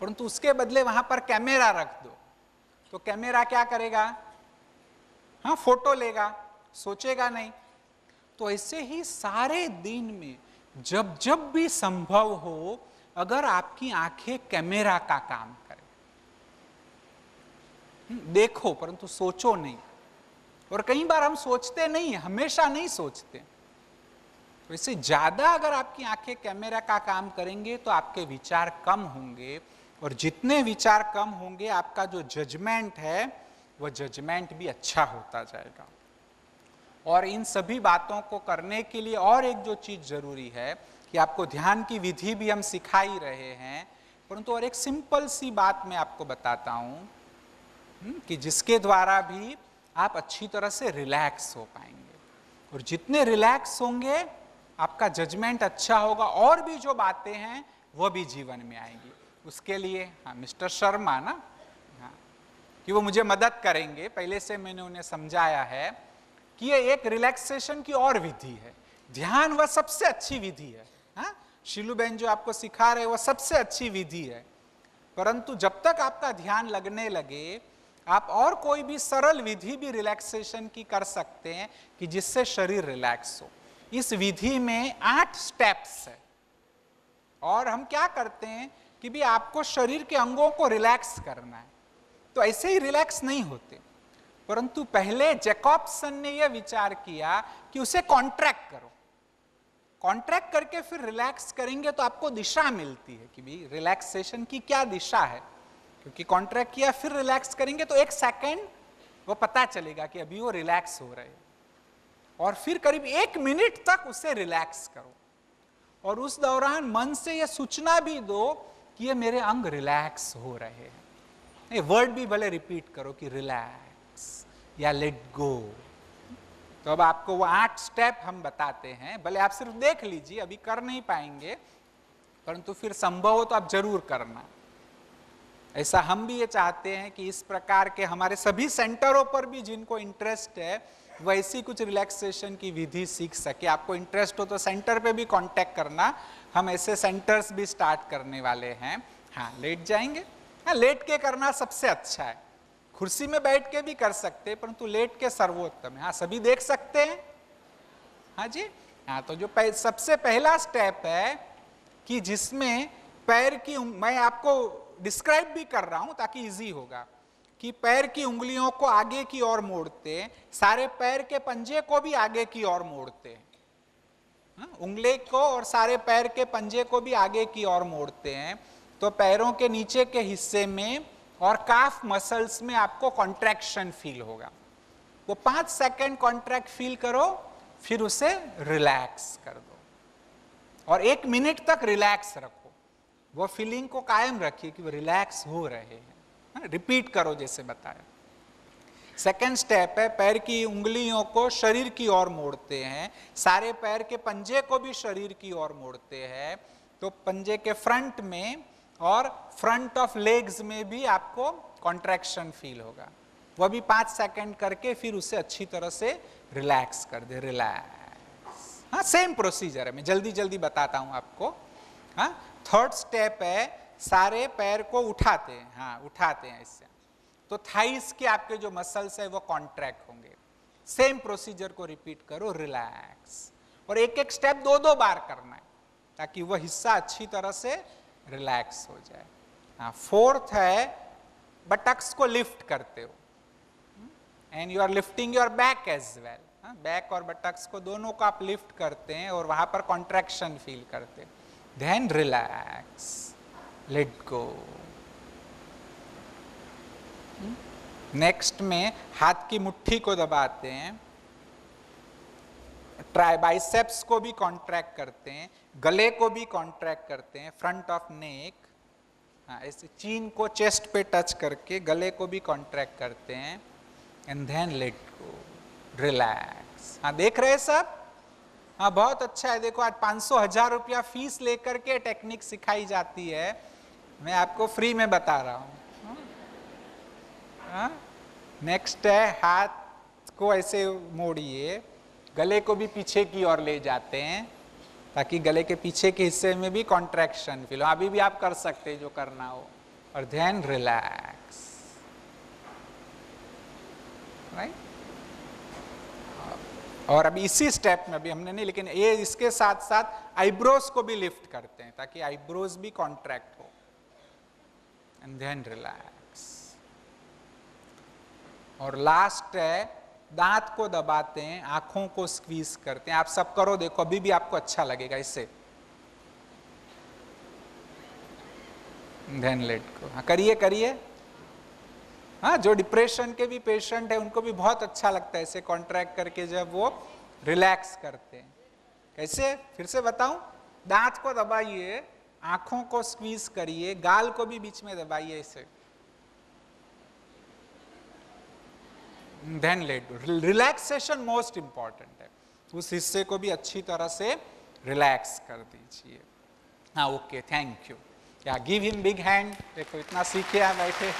परंतु उसके बदले वहाँ पर कैमरा रख दो। तो कैमरा क्या करेगा? हाँ फ़ोटो लेगा, सोचेगा नहीं। तो ऐसे ही सारे दिन में जब जब भी संभव हो, अगर आपकी आँखें कैमरा का काम करें। देखो, परंतु सोचो नहीं। और कई बार हम सोचते नहीं, हमेशा नहीं सोचते। तो इससे ज़्यादा अगर आपकी आँखें कैमरा का काम करेंगे तो आपके विचार कम होंगे। और जितने विचार कम होंगे, आपका जो जजमेंट है वह जजमेंट भी अच्छा होता जाएगा। और इन सभी बातों को करने के लिए और एक जो चीज़ ज़रूरी है कि आपको ध्यान की विधि भी हम सिखा ही रहे हैं। परंतु और एक सिंपल सी बात मैं आपको बताता हूँ कि जिसके द्वारा भी आप अच्छी तरह से रिलैक्स हो पाएँगे। और जितने रिलैक्स होंगे आपका जजमेंट अच्छा होगा, और भी जो बातें हैं वह भी जीवन में आएँगी। उसके लिए हाँ मिस्टर शर्मा ना हाँ कि वो मुझे मदद करेंगे। पहले से मैंने उन्हें समझाया है कि ये एक रिलैक्सेशन की और विधि है। ध्यान वह सबसे अच्छी विधि है। हाँ शिलू बहन जो आपको सिखा रहे वह सबसे अच्छी विधि है। परंतु जब तक आपका ध्यान लगने लगे, आप और कोई भी सरल विधि भी रिलैक्सेशन की कर सकते हैं कि जिससे शरीर रिलैक्स हो। इस विधि में आठ स्टेप्स है। और हम क्या करते हैं कि भी आपको शरीर के अंगों को रिलैक्स करना है। तो ऐसे ही रिलैक्स नहीं होते। परंतु पहले जैकॉब्सन ने यह विचार किया कि उसे कॉन्ट्रैक्ट करो। कॉन्ट्रैक्ट करके फिर रिलैक्स करेंगे तो आपको दिशा मिलती है कि भी रिलैक्सेशन की क्या दिशा है। क्योंकि कॉन्ट्रैक्ट किया, फिर रिलैक्स करेंगे तो एक सेकेंड वो पता चलेगा कि अभी वो रिलैक्स हो रहे हैं। और फिर करीब एक मिनट तक उसे रिलैक्स करो। और उस दौरान मन से यह सूचना भी दो कि ये मेरे अंग रिलैक्स हो रहे हैं। ये वर्ड भी भले रिपीट करो कि रिलैक्स या लेट गो तो अब आपको वो आठ स्टेप हम बताते हैं। भले आप सिर्फ़ देख लीजिए, अभी कर नहीं पाएँगे, परंतु फिर संभव हो तो आप ज़रूर करना। ऐसा हम भी ये चाहते हैं कि इस प्रकार के हमारे सभी सेंटरों पर भी जिनको इंटरेस्ट है वैसी कुछ रिलैक्सेशन की विधि सीख सके। आपको इंटरेस्ट हो तो सेंटर पे भी कांटेक्ट करना। हम ऐसे सेंटर्स भी स्टार्ट करने वाले हैं। हाँ लेट जाएँगे। हाँ लेट के करना सबसे अच्छा है। कुर्सी में बैठ के भी कर सकते हैं परंतु लेट के सर्वोत्तम है। हाँ सभी देख सकते हैं। हाँ जी? हाँ तो जो पह, सबसे पहला स्टेप है कि जिसमें पैर की मैं आपको डिस्क्राइब भी कर रहा हूँ ताकि इजी होगा। कि पैर की उंगलियों को आगे की ओर मोड़ते, सारे पैर के पंजे को भी आगे की ओर मोड़ते। हैं, उंगली को और सारे पैर के पंजे को भी आगे की ओर मोड़ते हैं। तो पैरों के नीचे के हिस्से में और काफ मसल्स में आपको कॉन्ट्रैक्शन फील होगा। वो पाँच सेकंड कॉन्ट्रैक्ट फील करो, फिर उसे रिलैक्स कर दो। और एक मिनट तक रिलैक्स रखो। वो फीलिंग को कायम रखिए कि वो रिलैक्स हो रहे हैं। रिपीट करो जैसे बताया। सेकेंड स्टेप है, पैर की उंगलियों को शरीर की ओर मोड़ते हैं। सारे पैर के पंजे को भी शरीर की ओर मोड़ते हैं। तो पंजे के फ्रंट में और फ्रंट ऑफ़ लेग्स में भी आपको कॉन्ट्रैक्शन फील होगा। वह भी पाँच सेकंड करके फिर उसे अच्छी तरह से रिलैक्स कर दे रिलैक्स हाँ सेम प्रोसीजर है। मैं जल्दी जल्दी बताता हूँ आपको। हाँ थर्ड स्टेप है सारे पैर को उठाते हैं हाँ उठाते हैं इससे। तो थाइस के आपके जो मसल्स है, वो कॉन्ट्रैक्ट होंगे। सेम प्रोसीजर को रिपीट करो रिलैक्स और एक एक स्टेप दो दो बार करना है, ताकि वह हिस्सा अच्छी तरह से रिलैक्स हो जाए। हाँ फोर्थ है बटक्स को लिफ्ट करते हो। And you are lifting your back as well back और बटक्स को दोनों को आप लिफ्ट करते हैं और वहाँ पर कॉन्ट्रैक्शन फील करते हैं। Then relax let go next में हाथ की मुट्ठी को दबाते हैं ट्राई बाइसेप्स को भी कॉन्ट्रैक्ट करते हैं, गले को भी कॉन्ट्रैक्ट करते हैं फ्रंट ऑफ़ नेक हाँ ऐसे चीन को चेस्ट पे टच करके गले को भी कॉन्ट्रैक्ट करते हैं and then let go relax हाँ देख रहे हैं सब? हाँ बहुत अच्छा है। देखो, आज 500 हज़ार रुपया फ़ीस लेकर के टेक्निक सिखाई जाती है। मैं आपको फ्री में बता रहा हूँ। नेक्स्ट है, हाथ को ऐसे मोड़िए, गले को भी पीछे की ओर ले जाते हैं, ताकि गले के पीछे के हिस्से में भी कॉन्ट्रैक्शन फील हो। अभी भी आप कर सकते हैं जो करना हो। और ध्यान रिलैक्स राइट और अभी इसी स्टेप में अभी हमने नहीं, लेकिन ये इसके साथ साथ आईब्रोज को भी लिफ्ट करते हैं, ताकि आईब्रोज भी कॉन्ट्रैक्ट हो। एंड देन रिलैक्स और लास्ट है, दांत को दबाते हैं, आँखों को स्क्वीज करते हैं। आप सब करो, देखो, अभी भी आपको अच्छा लगेगा इससे देन लेट को हाँ करिए करिए। हाँ जो डिप्रेशन के भी पेशेंट है, उनको भी बहुत अच्छा लगता है ऐसे कॉन्ट्रैक्ट करके जब वो रिलैक्स करते हैं। कैसे? फिर से बताऊँ? दांत को दबाइए। आँखों को स्क्वीज करिए, गाल को भी बीच में दबाइए इसे। Then let relaxation most important है। उस हिस्से को भी अच्छी तरह से रिलैक्स कर दीजिए। हाँ ओके थैंक यू या गिव हिम बिग हैंड देखो, इतना सीखे आप बैठे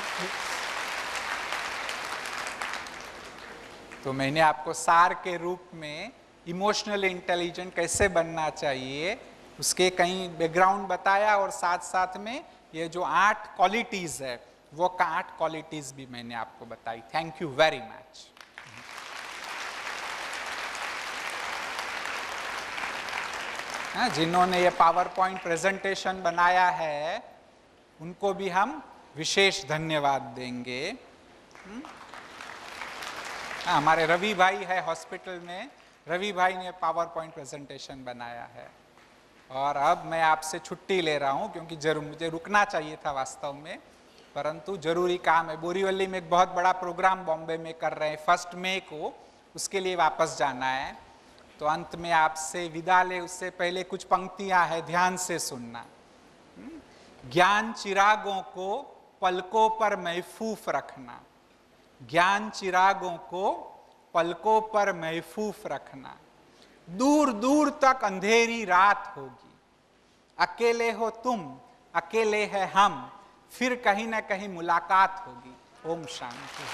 तो मैंने आपको सार के रूप में इमोशनल इंटेलिजेंट कैसे बनना चाहिए उसके कहीं बैकग्राउंड बताया और साथ साथ में ये जो आठ क्वालिटीज है वो आठ क्वालिटीज भी मैंने आपको बताई। थैंक यू वेरी मच जिन्होंने ये पावर पॉइंट प्रेजेंटेशन बनाया है उनको भी हम विशेष धन्यवाद देंगे। हम्म? हाँ, हमारे रवि भाई है हॉस्पिटल में। रवि भाई ने पावर पॉइंट प्रेजेंटेशन बनाया है। और अब मैं आपसे छुट्टी ले रहा हूँ, क्योंकि ज़रूर मुझे रुकना चाहिए था वास्तव में। परंतु ज़रूरी काम है। बोरीवली में एक बहुत बड़ा प्रोग्राम बॉम्बे में कर रहे हैं। फ़र्स्ट मे को उसके लिए वापस जाना है। तो अंत में आपसे विदा ले। उससे पहले कुछ पंक्तियाँ हैं, ध्यान से सुनना। हम्म? ज्ञान चिरागों को पलकों पर महफूफ रखना। ज्ञान चिरागों को पलकों पर महफूफ रखना। दूर दूर तक अंधेरी रात होगी अकेले हो तुम, अकेले है हम, फिर कहीं ना कहीं मुलाकात होगी ओम शांति